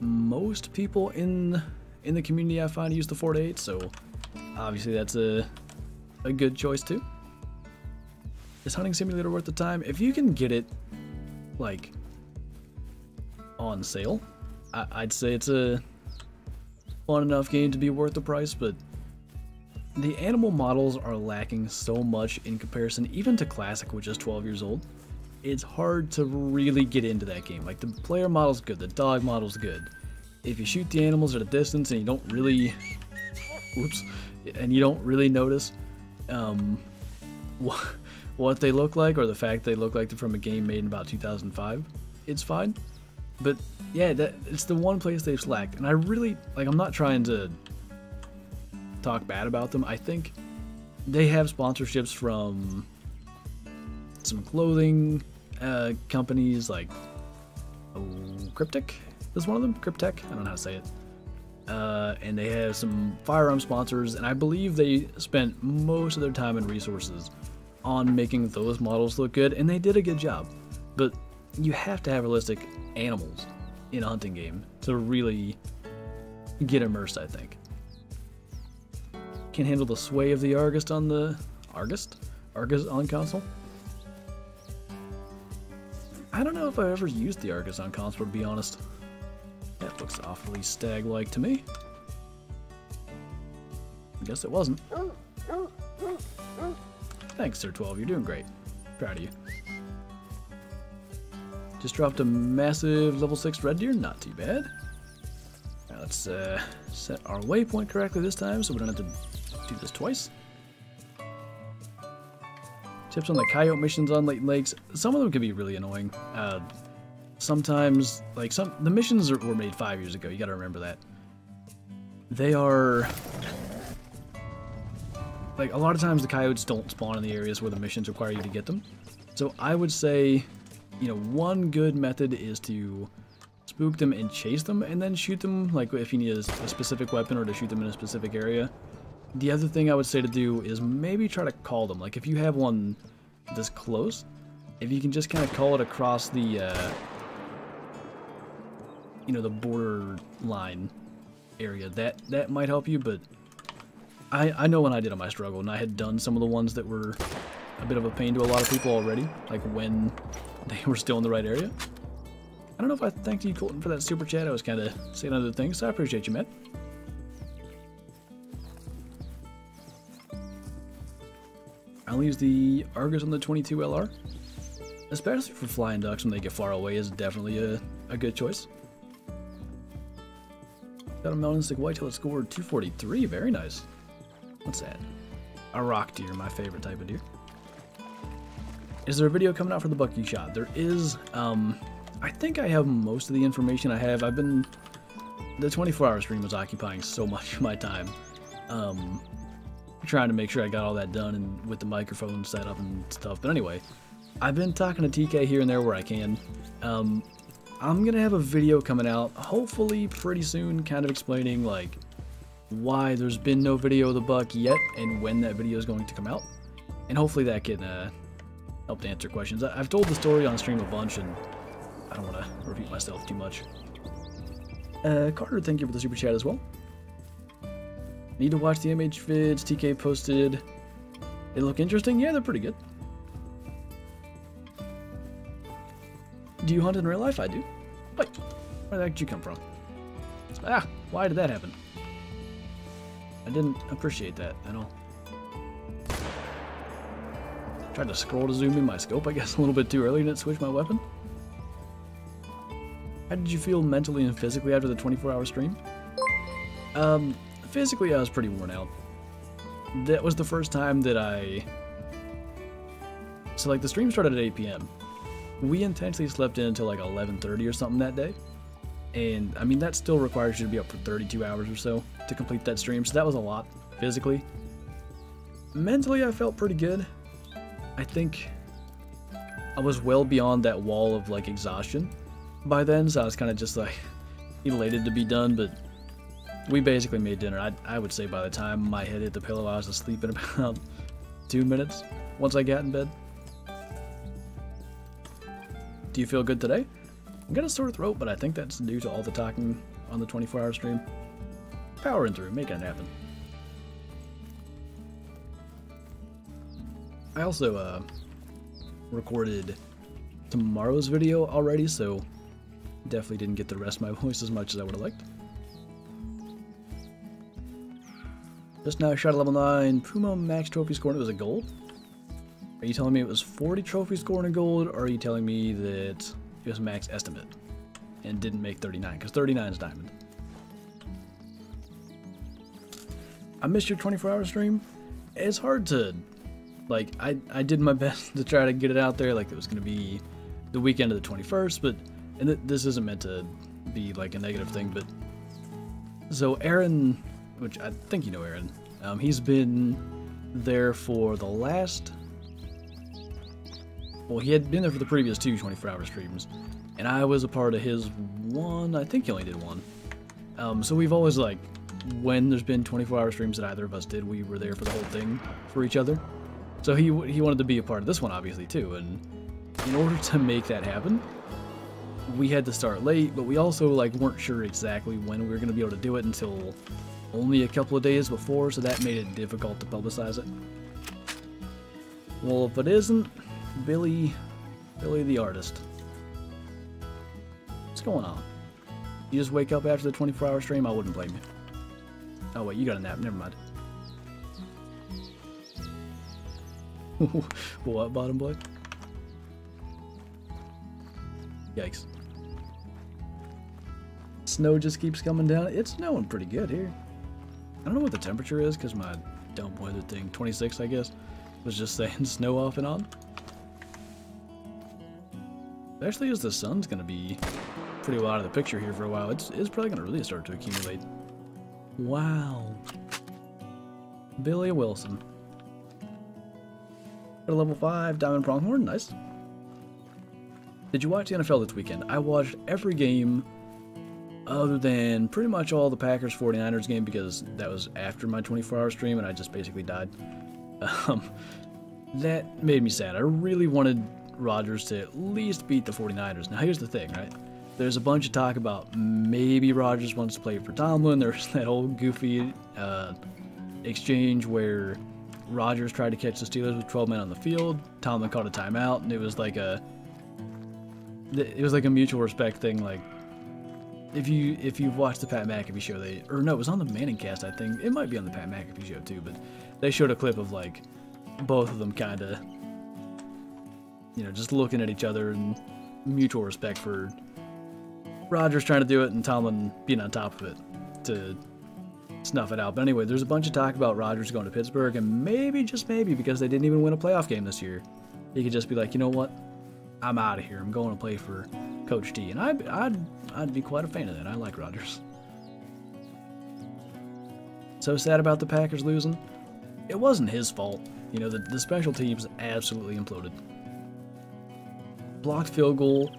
most people in in the community I find use the 4 to 8, so obviously that's a, a good choice too. Is Hunting Simulator worth the time? If you can get it, like, on sale, I I'd say it's a fun enough game to be worth the price, but the animal models are lacking so much in comparison even to Classic, which is 12 years old. It's hard to really get into that game. Like, the player model's good, the dog model's good. If you shoot the animals at a distance and you don't really... Oops. And you don't really notice um, what they look like or the fact they look like they're from a game made in about 2005, it's fine. But yeah, that it's the one place they've slacked. And I really, like, I'm not trying to talk bad about them. I think they have sponsorships from some clothing uh, companies like oh, Cryptic is one of them. Kryptek, I don't know how to say it. Uh, and they have some firearm sponsors, and I believe they spent most of their time and resources on making those models look good, and they did a good job. But you have to have realistic animals in a hunting game to really get immersed, I think. Can't handle the sway of the Argus on the Argus? Argus on console? I don't know if I ever used the Argus on console, to be honest. That looks awfully stag-like to me. I guess it wasn't. Thanks, Sir 12. You're doing great. Proud of you. Just dropped a massive level 6 red deer. Not too bad. Now let's uh, set our waypoint correctly this time so we don't have to do this twice. Tips on the coyote missions on Layton Lakes. Some of them can be really annoying. Uh, sometimes, like, some the missions are, were made five years ago. You gotta remember that. They are... Like, a lot of times the coyotes don't spawn in the areas where the missions require you to get them. So I would say, you know, one good method is to spook them and chase them, and then shoot them, like, if you need a, a specific weapon or to shoot them in a specific area. The other thing I would say to do is maybe try to call them. Like, if you have one this close, if you can just kind of call it across the, uh, you know, the border line area, that, that might help you, but I, I know when I did on my struggle, and I had done some of the ones that were a bit of a pain to a lot of people already, like when they were still in the right area. I don't know if I thanked you, Colton, for that super chat. I was kind of saying other things, so I appreciate you, man. I'll use the Argus on the 22 LR. Especially for flying ducks when they get far away is definitely a, a good choice. Got a mountain stick whitetail that scored 243. Very nice. What's that? A rock deer, my favorite type of deer. Is there a video coming out for the Bucky shot? There is. Um, I think I have most of the information I have. I've been... The 24-hour stream was occupying so much of my time. Um, trying to make sure I got all that done and with the microphone set up and stuff. But anyway, I've been talking to TK here and there where I can. Um, I'm gonna have a video coming out, hopefully pretty soon, kind of explaining like why there's been no video of the buck yet and when that video is going to come out. And hopefully that can uh, help to answer questions. I- I've told the story on stream a bunch and I don't want to repeat myself too much. Uh, Carter, thank you for the super chat as well. Need to watch the MH vids TK posted. They look interesting? Yeah, they're pretty good. Do you hunt in real life? I do. Wait, where the heck did you come from? Ah, why did that happen? I didn't appreciate that at all. Tried to scroll to zoom in my scope, I guess, a little bit too early. Didn't switch my weapon. How did you feel mentally and physically after the 24-hour stream? Um, physically, I was pretty worn out. That was the first time that I... So, like, the stream started at 8 p.m. We intentionally slept in until, like, 11.30 or something that day. And, I mean, that still requires you to be up for 32 hours or so to complete that stream, so that was a lot, physically. Mentally, I felt pretty good. I think I was well beyond that wall of, like, exhaustion by then, so I was kind of just, like, elated to be done, but we basically made dinner. I, I would say by the time my head hit the pillow, I was asleep in about two minutes once I got in bed. Do you feel good today? I'm got a sore throat, but I think that's due to all the talking on the 24 hour stream. Powering through, making it happen. I also uh, recorded tomorrow's video already, so definitely didn't get the rest of my voice as much as I would have liked. Just now shot a level 9 Puma max trophy score and it was a gold? Are you telling me it was 40 trophy score and a gold, or are you telling me that it was max estimate and didn't make 39? Because 39 is diamond. I missed your 24 hour stream. It's hard to, like, I, I did my best to try to get it out there, like it was going to be the weekend of the 21st, but, and th this isn't meant to be like a negative thing, but, so Aaron which I think you know Aaron. Um, he's been there for the last. Well, he had been there for the previous two 24 hour streams, and I was a part of his one. I think he only did one. Um, so we've always, like, when there's been 24 hour streams that either of us did, we were there for the whole thing for each other. So he, he wanted to be a part of this one, obviously, too, and in order to make that happen, we had to start late, but we also like weren't sure exactly when we were going to be able to do it until only a couple of days before, so that made it difficult to publicize it. Well, if it isn't, Billy, Billy the artist. What's going on? You just wake up after the 24-hour stream? I wouldn't blame you. Oh wait, you got a nap. Never mind. what, bottom boy? Yikes. Snow just keeps coming down. It's snowing pretty good here. I don't know what the temperature is because my dumb weather thing, 26 I guess, was just saying snow off and on. Especially as the sun's going to be pretty well out of the picture here for a while, it's, it's probably going to really start to accumulate. Wow. Billy Wilson. Got a level 5 Diamond Pronghorn, nice. Did you watch the NFL this weekend? I watched every game other than pretty much all the Packers 49ers game because that was after my 24 hour stream and I just basically died. Um, that made me sad. I really wanted Rodgers to at least beat the 49ers. Now, here's the thing, right? There's a bunch of talk about maybe Rodgers wants to play for Tomlin. There's that whole goofy uh, exchange where Rodgers tried to catch the Steelers with 12 men on the field. Tomlin called a timeout, and it was like a it was like a mutual respect thing. Like if you if you've watched the Pat McAfee show, they or no, it was on the Manning cast. I think it might be on the Pat McAfee show too, but they showed a clip of like both of them kind of you know just looking at each other and mutual respect for Rodgers trying to do it and Tomlin being on top of it to snuff it out. But anyway, there's a bunch of talk about Rodgers going to Pittsburgh, and maybe, just maybe, because they didn't even win a playoff game this year, he could just be like, you know what? I'm out of here. I'm going to play for Coach T. And I'd, I'd, I'd be quite a fan of that. I like Rodgers. So sad about the Packers losing. It wasn't his fault. You know, the, the special teams absolutely imploded. Blocked field goal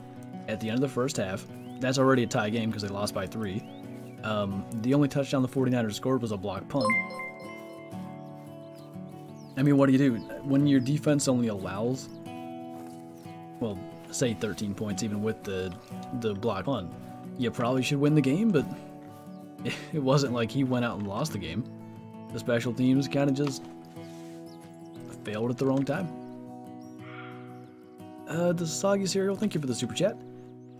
at the end of the first half. That's already a tie game because they lost by three. Um, the only touchdown the 49ers scored was a blocked punt. I mean, what do you do? When your defense only allows, well, say 13 points even with the, the block punt, you probably should win the game, but it wasn't like he went out and lost the game. The special teams kind of just failed at the wrong time. Uh, the Soggy Cereal, thank you for the super chat.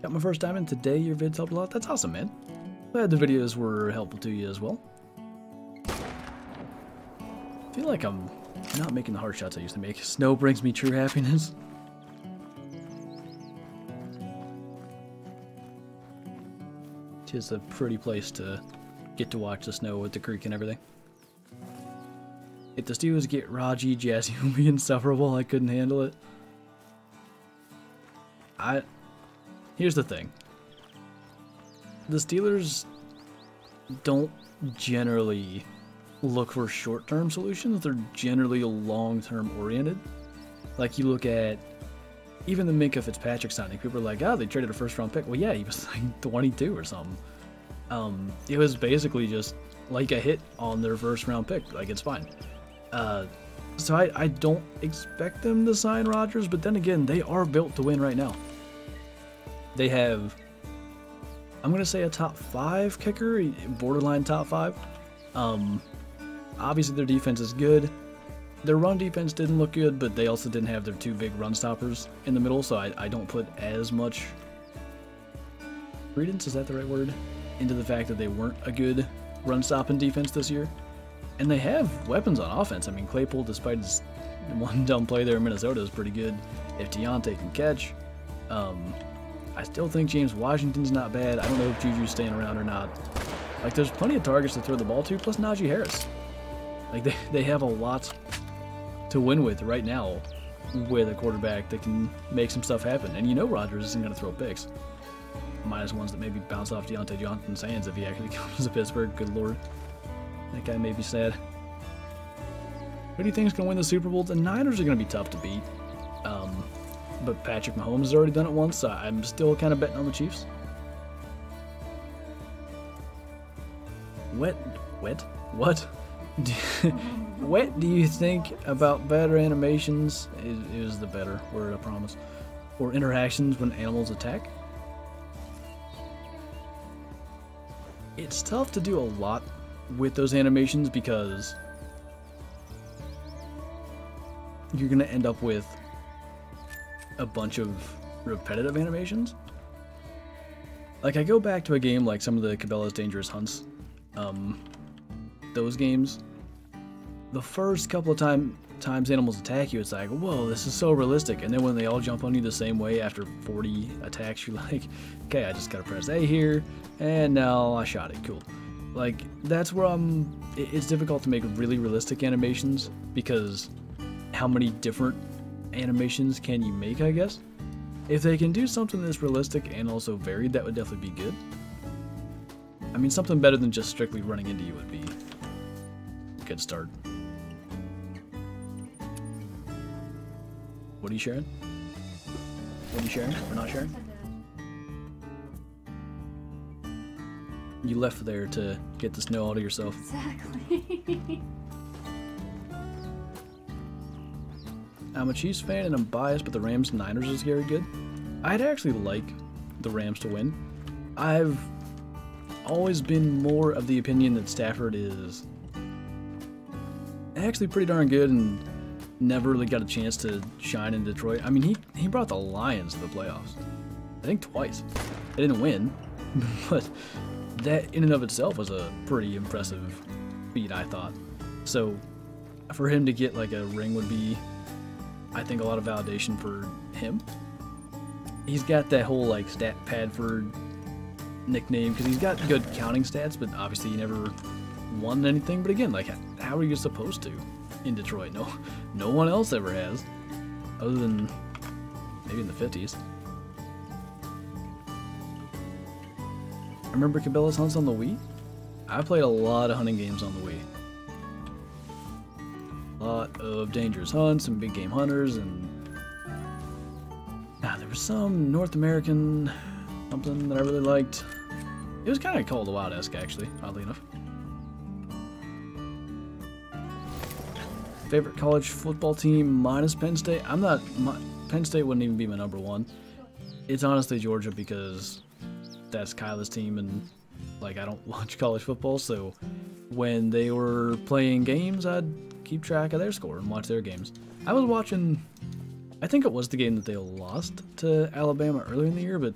Got my first in today, your vids helped a lot. That's awesome, man. Glad the videos were helpful to you as well. I feel like I'm not making the hard shots I used to make. Snow brings me true happiness. Tis a pretty place to get to watch the snow with the creek and everything. If the Steelers get Raji, Jazzy will be insufferable. I couldn't handle it. I. Here's the thing the Steelers don't generally look for short-term solutions. They're generally long-term oriented. Like you look at even the Minkah Fitzpatrick signing, people are like, "Oh, they traded a first-round pick." Well, yeah, he was like 22 or something. Um, it was basically just like a hit on their first-round pick. Like it's fine. Uh, so I, I don't expect them to sign Rodgers, but then again, they are built to win right now. They have I'm gonna say a top five kicker, borderline top five. Um, obviously their defense is good. Their run defense didn't look good, but they also didn't have their two big run stoppers in the middle, so I, I don't put as much credence, is that the right word, into the fact that they weren't a good run stopping defense this year. And they have weapons on offense. I mean, Claypool, despite his one dumb play there in Minnesota, is pretty good. If Diontae can catch, um, I still think James Washington's not bad. I don't know if Juju's staying around or not. Like, there's plenty of targets to throw the ball to, plus Najee Harris. Like, they, they have a lot to win with right now with a quarterback that can make some stuff happen. And you know Rodgers isn't going to throw picks. Minus ones that maybe bounce off Diontae Johnson's hands if he actually comes to Pittsburgh. Good lord. That guy may be sad. Who do you think is going to win the Super Bowl? The Niners are going to be tough to beat. Um, but Patrick Mahomes has already done it once, so I'm still kind of betting on the Chiefs. What? What? What? What do you think about better animations? Is, is the better word, I promise. Or interactions when animals attack? It's tough to do a lot with those animations because you're going to end up with a bunch of repetitive animations. Like, I go back to a game like some of the Cabela's Dangerous Hunts, um, those games. The first couple of time, times animals attack you, it's like, whoa, this is so realistic. And then when they all jump on you the same way after 40 attacks, you're like, okay, I just gotta press A here, and now I shot it, cool. Like, that's where I'm, it's difficult to make really realistic animations because how many different animations can you make, I guess? If they can do something that's realistic and also varied, that would definitely be good. I mean, something better than just strictly running into you would be a good start. What are you sharing? What are you sharing or not sharing? You left there to get the snow out of yourself. Exactly. I'm a Chiefs fan and I'm biased, but the Rams and Niners is very good. I'd actually like the Rams to win. I've always been more of the opinion that Stafford is. Actually pretty darn good and never really got a chance to shine in Detroit. I mean, he, he brought the Lions to the playoffs. I think twice. They didn't win, but that in and of itself was a pretty impressive feat, I thought. So for him to get like a ring would be, I think, a lot of validation for him. He's got that whole like stat Padford nickname because he's got good counting stats, but obviously he never won anything. But again, like how are you supposed to in Detroit? No, no one else ever has, other than maybe in the 50s. Remember Cabela's Hunts on the Wii? I played a lot of hunting games on the Wii. A lot of Dangerous Hunts and Big Game Hunters and... Ah, there was some North American something that I really liked. It was kind of Call of the Wild-esque, actually, oddly enough. Favorite college football team minus Penn State? I'm not... My, Penn State wouldn't even be my number one. It's honestly Georgia because that's Kyla's team and like I don't watch college football, so when they were playing games, I'd keep track of their score and watch their games. I was watching I think it was the game that they lost to Alabama earlier in the year, but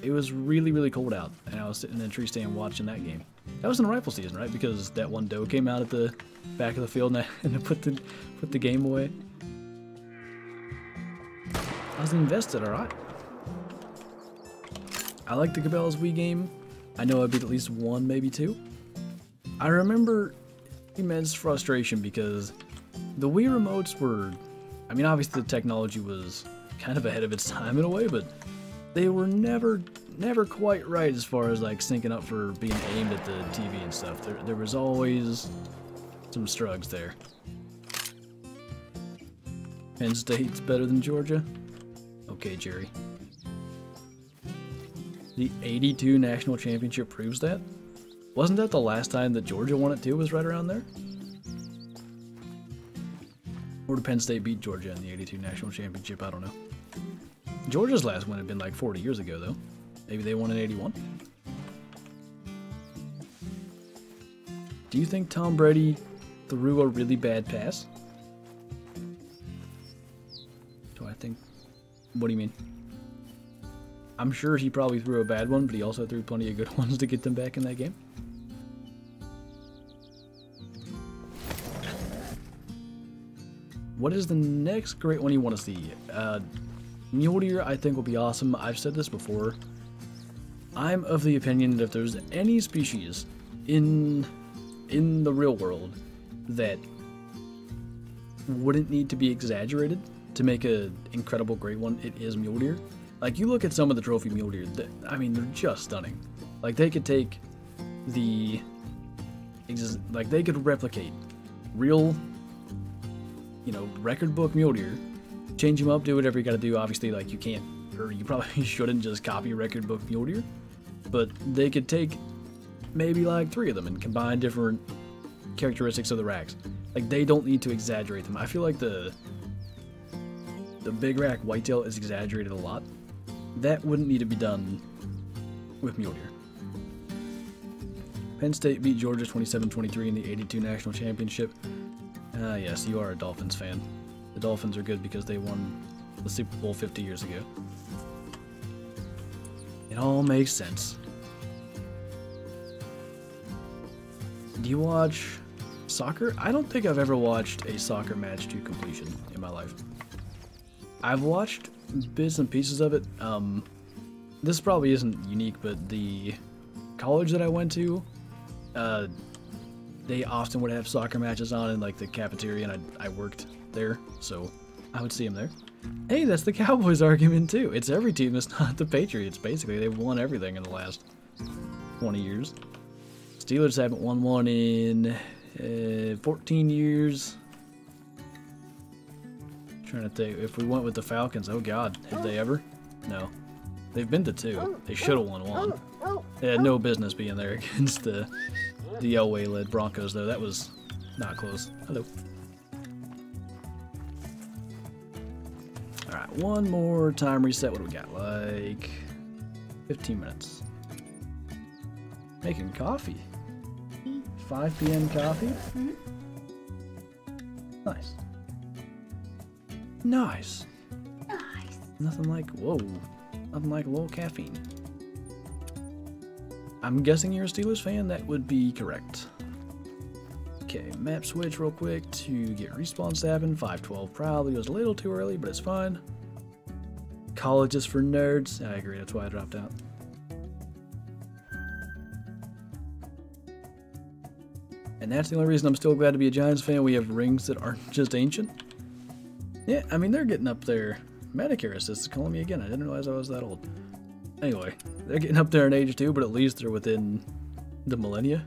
it was really, really cold out, and I was sitting in a tree stand watching that game. That was in the rifle season, right? Because that one doe came out at the back of the field and, I, and put the put the game away. I was invested, alright. I like the Cabela's Wii game. I know I beat at least one, maybe two. I remember immense frustration because the Wii remotes were, I mean, obviously the technology was kind of ahead of its time in a way, but they were never, never quite right as far as like syncing up for being aimed at the TV and stuff. There, there was always some strugs there. Penn State's better than Georgia? Okay, Jerry. The 82 national championship proves that? Wasn't that the last time that Georgia won it too, was right around there? Or did Penn State beat Georgia in the 82 national championship? I don't know. Georgia's last win had been like 40 years ago, though. Maybe they won in 81? Do you think Tom Brady threw a really bad pass? Do I think... What do you mean? I'm sure he probably threw a bad one, but he also threw plenty of good ones to get them back in that game. What is the next great one you want to see? Uh, Mule Deer, I think, will be awesome. I've said this before. I'm of the opinion that if there's any species in in the real world that wouldn't need to be exaggerated to make an incredible great one, it is mule deer. Like you look at some of the trophy mule deer, I mean they're just stunning. Like they could take the like they could replicate real you know record book mule deer, change them up, do whatever you got to do. Obviously, like you can't or you probably shouldn't just copy record book mule deer, but they could take maybe like three of them and combine different characteristics of the racks. Like they don't need to exaggerate them. I feel like the the big rack whitetail is exaggerated a lot. That wouldn't need to be done with mule deer. Penn State beat Georgia 27-23 in the 82 National Championship. Ah, uh, yes, you are a Dolphins fan. The Dolphins are good because they won the Super Bowl 50 years ago. It all makes sense. Do you watch soccer? I don't think I've ever watched a soccer match to completion in my life. I've watched bits and pieces of it. Um, this probably isn't unique, but the college that I went to, uh, they often would have soccer matches on in like the cafeteria, and I, I worked there, so I would see them there. Hey, that's the Cowboys argument too. It's every team that's not the Patriots. Basically, they've won everything in the last 20 years. Steelers haven't won one in uh, 14 years. Trying to think, if we went with the Falcons, oh god, have they ever? No. They've been to two. They should have won one. They had no business being there against the the Elway-led Broncos, though. That was not close. Hello. Alright, one more time reset. What do we got? Like 15 minutes. Making coffee. 5 p.m. coffee? Mm -hmm. Nice. Nice. Nice. Nothing like, whoa, nothing like a little caffeine. I'm guessing you're a Steelers fan, that would be correct. Okay, map switch real quick to get respawn stabbing. 512 probably was a little too early, but it's fine. College is for nerds. I agree, that's why I dropped out. And that's the only reason I'm still glad to be a Giants fan. We have rings that aren't just ancient. Yeah, I mean, they're getting up there. Medicare assist is calling me again. I didn't realize I was that old. Anyway, they're getting up there in age too, but at least they're within the millennia.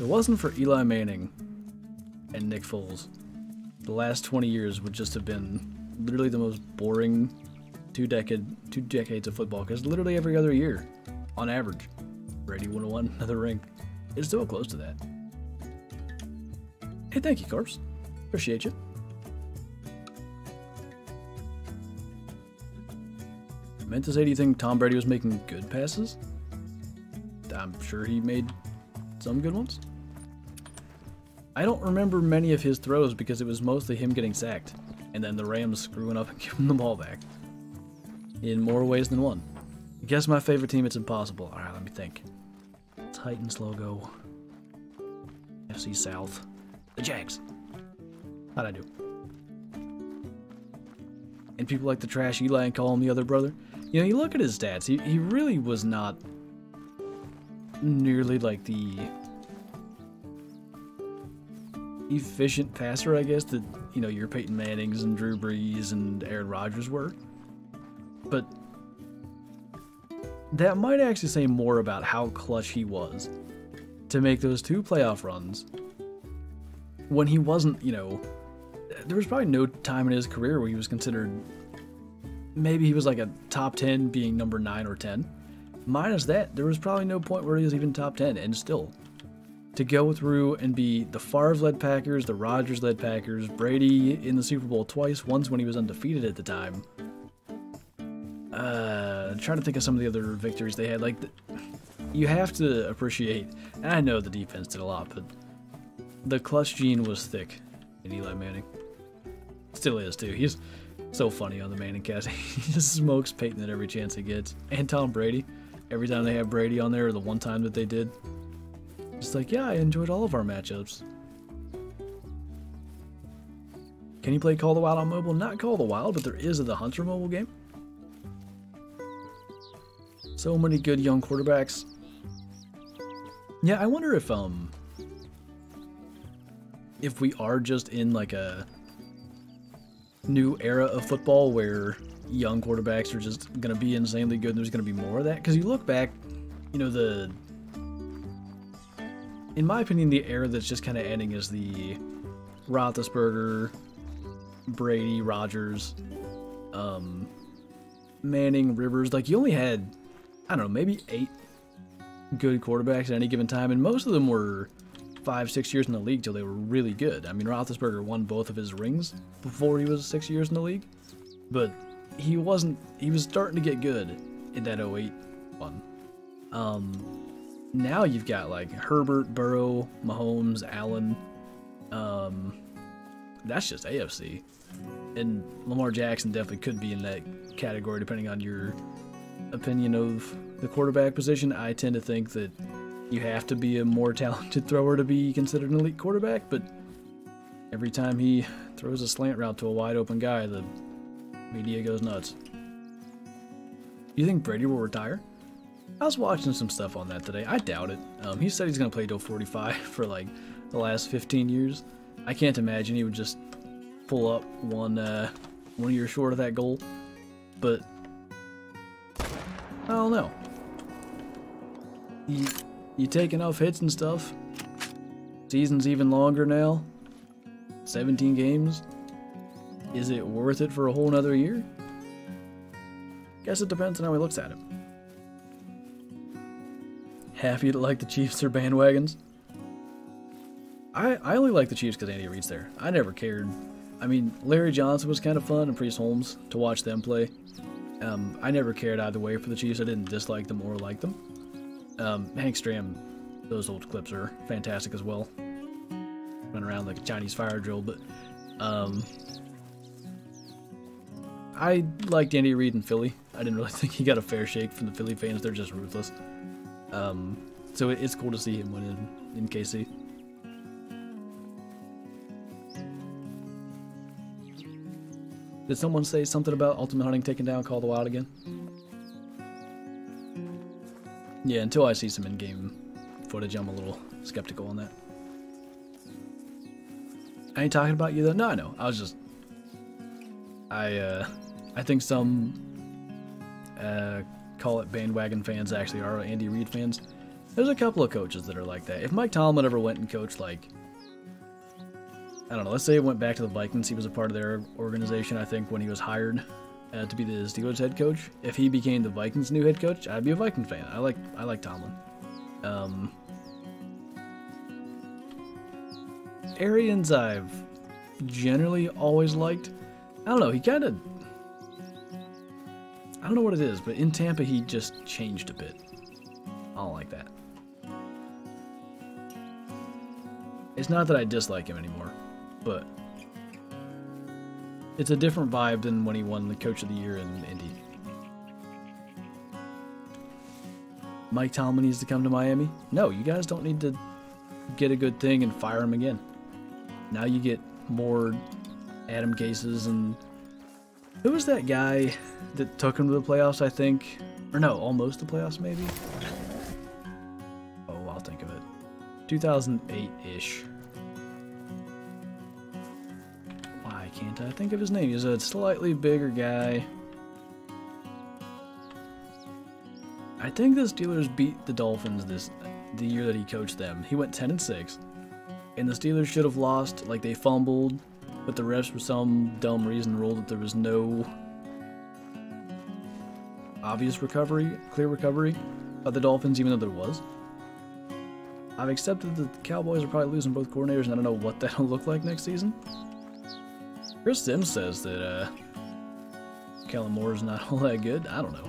If it wasn't for Eli Manning and Nick Foles, the last 20 years would just have been literally the most boring two decade two decades of football because literally every other year, on average, Brady would have won another ring. It's still close to that. Hey, thank you, Corpse. Appreciate you. I meant to say, do you think Tom Brady was making good passes? I'm sure he made some good ones. I don't remember many of his throws because it was mostly him getting sacked, and then the Rams screwing up and giving the ball back. In more ways than one. Guess my favorite team, it's impossible. Alright, let me think. Titans logo. FC South. The Jags. How'd I do? And people like to trash Eli and call him the other brother. You know, you look at his stats, he, he really was not nearly like the efficient passer, I guess, that, you know, your Peyton Mannings and Drew Brees and Aaron Rodgers were. But that might actually say more about how clutch he was to make those two playoff runs when he wasn't, you know, there was probably no time in his career where he was considered maybe he was like a top 10 being number 9 or 10 minus that there was probably no point where he was even top 10 and still to go through and be the Favre led Packers, the Rodgers led Packers, Brady in the Super Bowl twice, once when he was undefeated at the time. Uh, trying to think of some of the other victories they had. Like, you have to appreciate, and I know the defense did a lot, but the clutch gene was thick in Eli Manning. Still is too. He's so funny on the Manning cast. he just smokes Peyton at every chance he gets, and Tom Brady. Every time they have Brady on there, or the one time that they did, it's like, yeah, I enjoyed all of our matchups. Can you play Call the Wild on mobile? Not Call the Wild, but there is a The Hunter mobile game. So many good young quarterbacks. Yeah, I wonder if um if we are just in like a new era of football where young quarterbacks are just going to be insanely good and there's going to be more of that because you look back you know the in my opinion the era that's just kind of ending is the Roethlisberger, Brady, Rodgers, um, Manning, Rivers. Like you only had, I don't know, maybe eight good quarterbacks at any given time, and most of them were five, six years in the league till they were really good. I mean, Roethlisberger won both of his rings before he was six years in the league, but he wasn't. He was starting to get good in that 08 one. Um, now you've got like Herbert, Burrow, Mahomes, Allen. Um, that's just AFC, and Lamar Jackson definitely could be in that category depending on your opinion of the quarterback position. I tend to think that you have to be a more talented thrower to be considered an elite quarterback, but every time he throws a slant route to a wide open guy, the media goes nuts. Do you think Brady will retire? I was watching some stuff on that today. I doubt it. Um, he said he's going to play till 45 for like the last 15 years. I can't imagine he would just pull up one uh, one year short of that goal. But I don't know. You, you take enough hits and stuff. Season's even longer now. 17 games. Is it worth it for a whole another year? Guess it depends on how he looks at it. Happy to like the Chiefs or bandwagons? I, I only like the Chiefs because Andy Reid's there. I never cared. I mean, Larry Johnson was kind of fun and Priest Holmes to watch them play. Um, I never cared either way for the Chiefs. I didn't dislike them or like them. Um, Hank Stram, those old clips are fantastic as well. run around like a Chinese fire drill, but um, I liked Andy Reid in Philly. I didn't really think he got a fair shake from the Philly fans. They're just ruthless. Um, so it's cool to see him win in, in KC. Did someone say something about Ultimate Hunting taking down Call of the Wild again? Yeah, until I see some in-game footage, I'm a little skeptical on that. I ain't talking about you though. No, I know. I was just, I, uh, I think some, uh, call it bandwagon fans actually are Andy Reid fans. There's a couple of coaches that are like that. If Mike Tomlin ever went and coached like, I don't know, let's say he went back to the Vikings, he was a part of their organization. I think when he was hired uh, to be the Steelers head coach, if he became the Vikings' new head coach, I'd be a Viking fan. I like, I like Tomlin. Um, Arians I've generally always liked. I don't know, he kind of. Don't know what it is, but in Tampa he just changed a bit. I don't like that. It's not that I dislike him anymore, but it's a different vibe than when he won the Coach of the Year in Indy. Mike Tomlin needs to come to Miami? No, you guys don't need to get a good thing and fire him again. Now you get more Adam Gases and who was that guy that took him to the playoffs? I think, or no, almost the playoffs maybe. Oh, I'll think of it. 2008 ish. Why can't I think of his name? He's a slightly bigger guy. I think the Steelers beat the Dolphins this the year that he coached them. He went 10 and 6 and the Steelers should have lost. Like they fumbled, but the refs for some dumb reason ruled that there was no obvious recovery, clear recovery of the Dolphins, even though there was. I've accepted that the Cowboys are probably losing both coordinators, and I don't know what that'll look like next season. Chris Sims says that uh, Kellen Moore is not all that good. I don't know.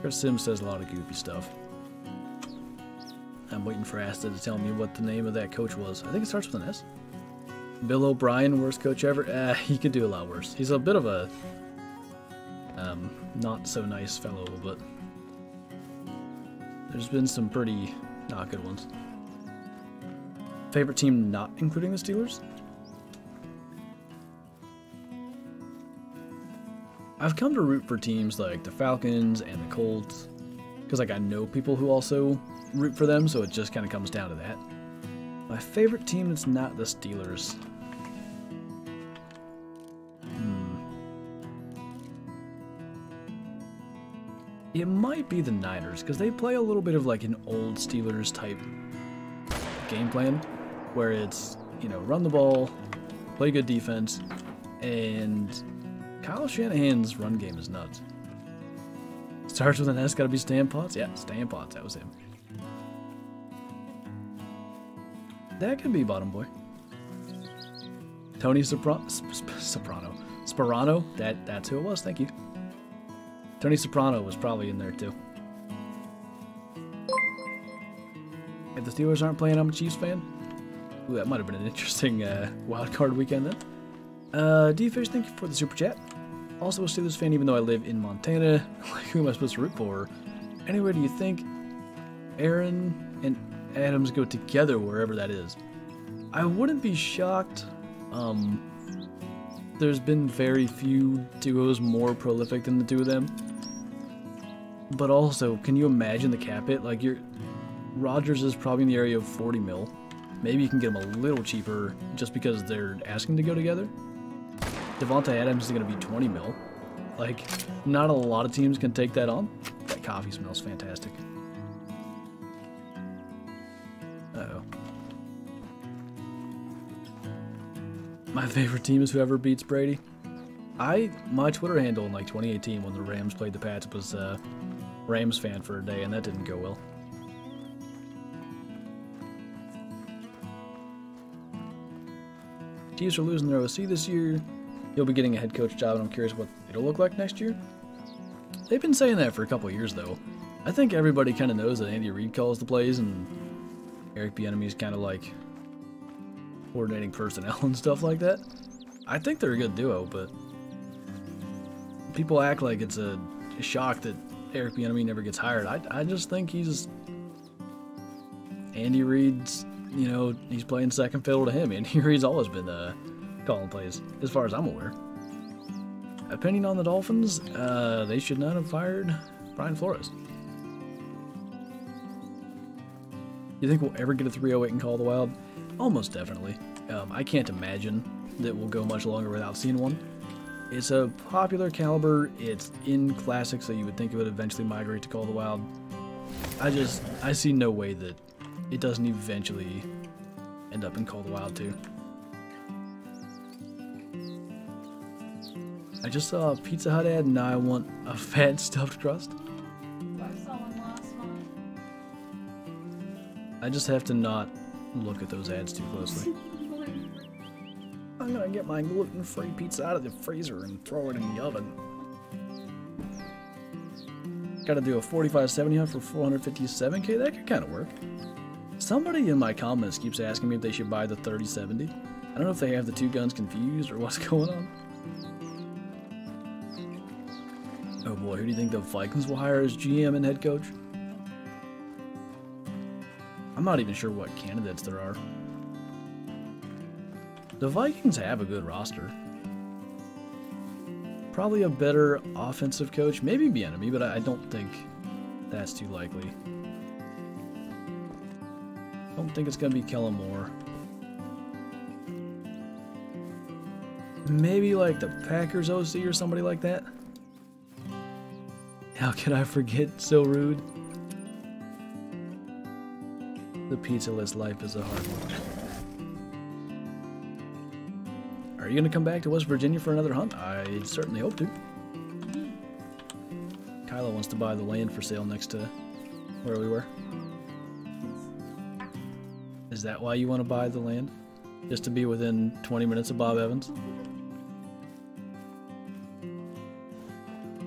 Chris Sims says a lot of goofy stuff. I'm waiting for Asta to tell me what the name of that coach was. I think it starts with an S. Bill O'Brien, worst coach ever. Uh, he could do a lot worse. He's a bit of a um, not so nice fellow, but there's been some pretty not good ones. Favorite team not including the Steelers? I've come to root for teams like the Falcons and the Colts because like I know people who also root for them, so it just kind of comes down to that. My favorite team is not the Steelers. Hmm. It might be the Niners, because they play a little bit of like an old Steelers type game plan, where it's, you know, run the ball, play good defense, and Kyle Shanahan's run game is nuts. Starts with an S, gotta be Stan Potts? Yeah, Stan Potts, that was him. That could be Bottom Boy. Tony Soprano, Soprano, Sparano. That that's who it was. Thank you. Tony Soprano was probably in there too. If the Steelers aren't playing, I'm a Chiefs fan. Ooh, that might have been an interesting uh, wild card weekend then. Uh, D-Fish, thank you for the super chat. Also a Steelers fan, even though I live in Montana. Like, who am I supposed to root for? Anyway, do you think Aaron and Adams go together wherever that is. I wouldn't be shocked. Um, there's been very few duos more prolific than the two of them. But also, can you imagine the cap hit? Like, your Rodgers is probably in the area of 40 mil. Maybe you can get them a little cheaper just because they're asking to go together. Davante Adams is going to be 20 mil. Like, not a lot of teams can take that on. That coffee smells fantastic. My favorite team is whoever beats Brady. I my Twitter handle in like 2018 when the Rams played the Pats was uh, Rams fan for a day, and that didn't go well. Chiefs are losing their OC this year. He'll be getting a head coach job, and I'm curious what it'll look like next year. They've been saying that for a couple years, though. I think everybody kind of knows that Andy Reid calls the plays, and Eric Bieniemy is kind of like coordinating personnel and stuff like that. I think they're a good duo, but people act like it's a shock that Eric Bieniemy never gets hired. I, I just think he's Andy Reid's, you know, he's playing second fiddle to him. Andy Reid's always been uh, calling plays, as far as I'm aware. Opinion on the Dolphins, uh, they should not have fired Brian Flores. Do you think we'll ever get a 308 in call of the Wild? Almost definitely. Um, I can't imagine that we'll go much longer without seeing one. It's a popular caliber. It's in classic, so you would think it would eventually migrate to Call of the Wild. I just I see no way that it doesn't eventually end up in Call of the Wild too. I just saw a Pizza Hut ad and now I want a fat stuffed crust. I just have to not look at those ads too closely. I'm gonna get my gluten-free pizza out of the freezer and throw it in the oven. Gotta do a 4570 hunt for 457k? That could kinda work. Somebody in my comments keeps asking me if they should buy the 3070. I don't know if they have the two guns confused or what's going on. Oh boy, who do you think the Vikings will hire as GM and head coach? I'm not even sure what candidates there are. The Vikings have a good roster. Probably a better offensive coach, maybe Bieniemy, but I don't think that's too likely. Don't think it's gonna be Kellen Moore. Maybe like the Packers OC or somebody like that. How could I forget? So rude. The pizzaless life is a hard one. Are you going to come back to West Virginia for another hunt? I certainly hope to. Kyla wants to buy the land for sale next to where we were. Is that why you want to buy the land? Just to be within 20 minutes of Bob Evans?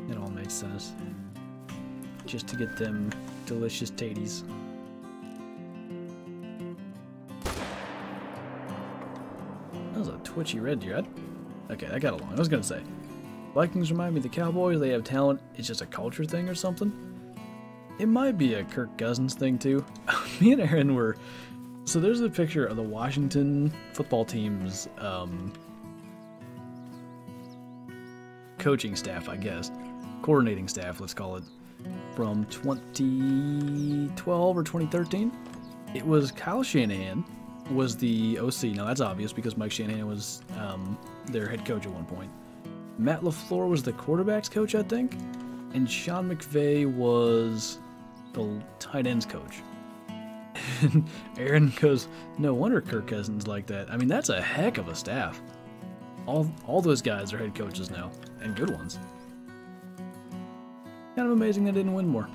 It all makes sense. Just to get them delicious taties. Twitchy red deer. I'd... Okay, that got along. I was gonna say. Vikings remind me of the Cowboys. They have talent. It's just a culture thing or something. It might be a Kirk Cousins thing too. me and Aaron were. So there's a picture of the Washington football team's um, coaching staff, I guess, coordinating staff, let's call it, from 2012 or 2013. It was Kyle Shanahan was the OC. Now that's obvious because Mike Shanahan was um, their head coach at one point. Matt LaFleur was the quarterbacks coach, I think, and Sean McVay was the tight ends coach. And Aaron goes, "No wonder Kirk Cousins like that. I mean, that's a heck of a staff. All all those guys are head coaches now, and good ones. Kind of amazing they didn't win more.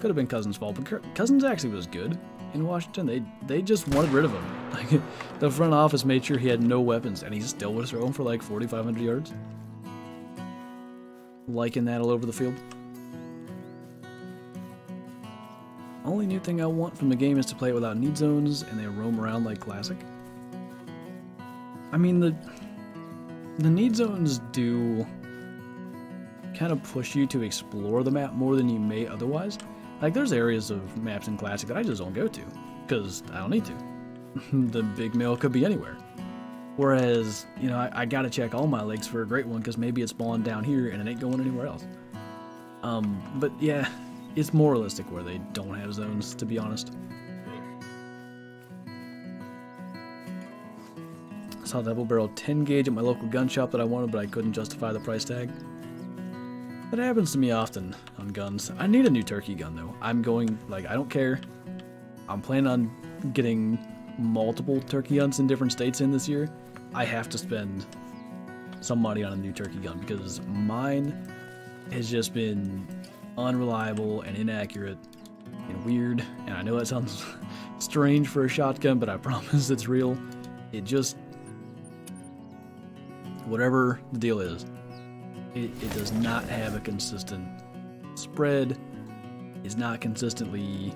Could have been Cousins' fault, but Cousins actually was good in Washington. They they just wanted rid of him. Like the front office made sure he had no weapons, and he still was throwing for like 4,500 yards. Liking that all over the field. Only new thing I want from the game is to play it without need zones, and they roam around like classic. I mean the the need zones do kind of push you to explore the map more than you may otherwise. Like, there's areas of maps in Classic that I just don't go to, because I don't need to. the big mill could be anywhere. Whereas, you know, I, I gotta check all my lakes for a great one, because maybe it's spawned down here and it ain't going anywhere else. Um, but yeah, it's more realistic where they don't have zones, to be honest. Saw double barrel 10 gauge at my local gun shop that I wanted, but I couldn't justify the price tag. That happens to me often on guns. I need a new turkey gun though. I'm going, like, I don't care. I'm planning on getting multiple turkey hunts in different states in this year. I have to spend some money on a new turkey gun because mine has just been unreliable and inaccurate and weird. And I know that sounds strange for a shotgun, but I promise it's real. It just, whatever the deal is, it, it does not have a consistent spread, is not consistently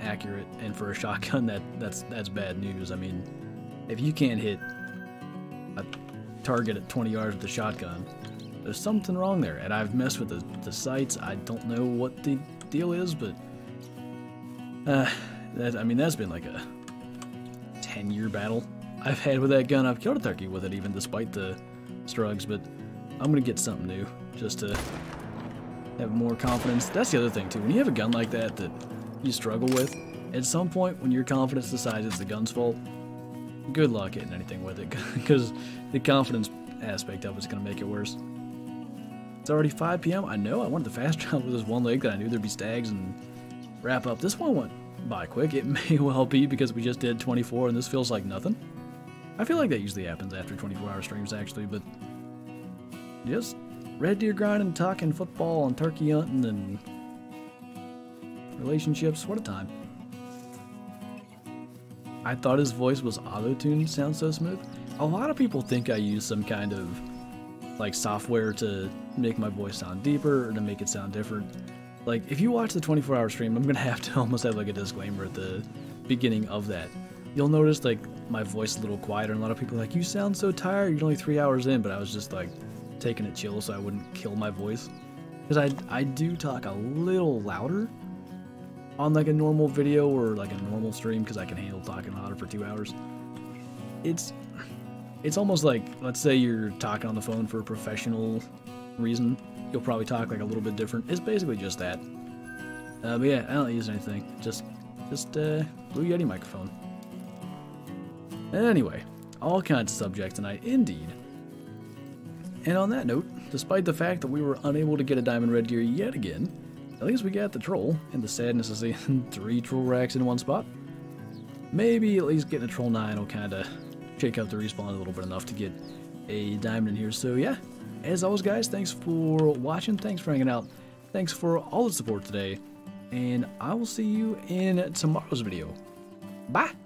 accurate, and for a shotgun, that that's that's bad news. I mean, if you can't hit a target at 20 yards with a shotgun, there's something wrong there. And I've messed with the, the sights. I don't know what the deal is, but uh, that I mean that's been like a 10 year battle I've had with that gun. I've killed a turkey with it even despite the strugs, but I'm gonna get something new just to have more confidence. That's the other thing too. When you have a gun like that that you struggle with, at some point when your confidence decides it's the gun's fault, good luck hitting anything with it because the confidence aspect of it's gonna make it worse. It's already 5 p.m. I know I wanted the fast travel with this one leg that I knew there'd be stags and wrap up. This one went by quick. It may well be because we just did 24 and this feels like nothing. I feel like that usually happens after 24 hour streams actually, but just red deer grinding, talking football and turkey hunting and relationships. What a time. I thought his voice was auto-tuned, sounds so smooth. A lot of people think I use some kind of like software to make my voice sound deeper or to make it sound different. Like if you watch the 24 hour stream, I'm gonna have to almost have like a disclaimer at the beginning of that. You'll notice like my voice a little quieter and a lot of people like, you sound so tired, you're only three hours in, but I was just like taking a chill so I wouldn't kill my voice. Because I, I do talk a little louder on like a normal video or like a normal stream because I can handle talking louder for two hours. It's it's almost like let's say you're talking on the phone for a professional reason. You'll probably talk like a little bit different. It's basically just that. Uh, but yeah, I don't use anything. Just just uh, Blue Yeti microphone. Anyway, all kinds of subjects tonight, indeed. And on that note, despite the fact that we were unable to get a diamond red deer yet again, at least we got the troll, and the sadness of seeing three troll racks in one spot. Maybe at least getting a troll 9 will kind of shake out the respawn a little bit enough to get a diamond in here. So yeah, as always guys, thanks for watching, thanks for hanging out, thanks for all the support today, and I will see you in tomorrow's video. Bye!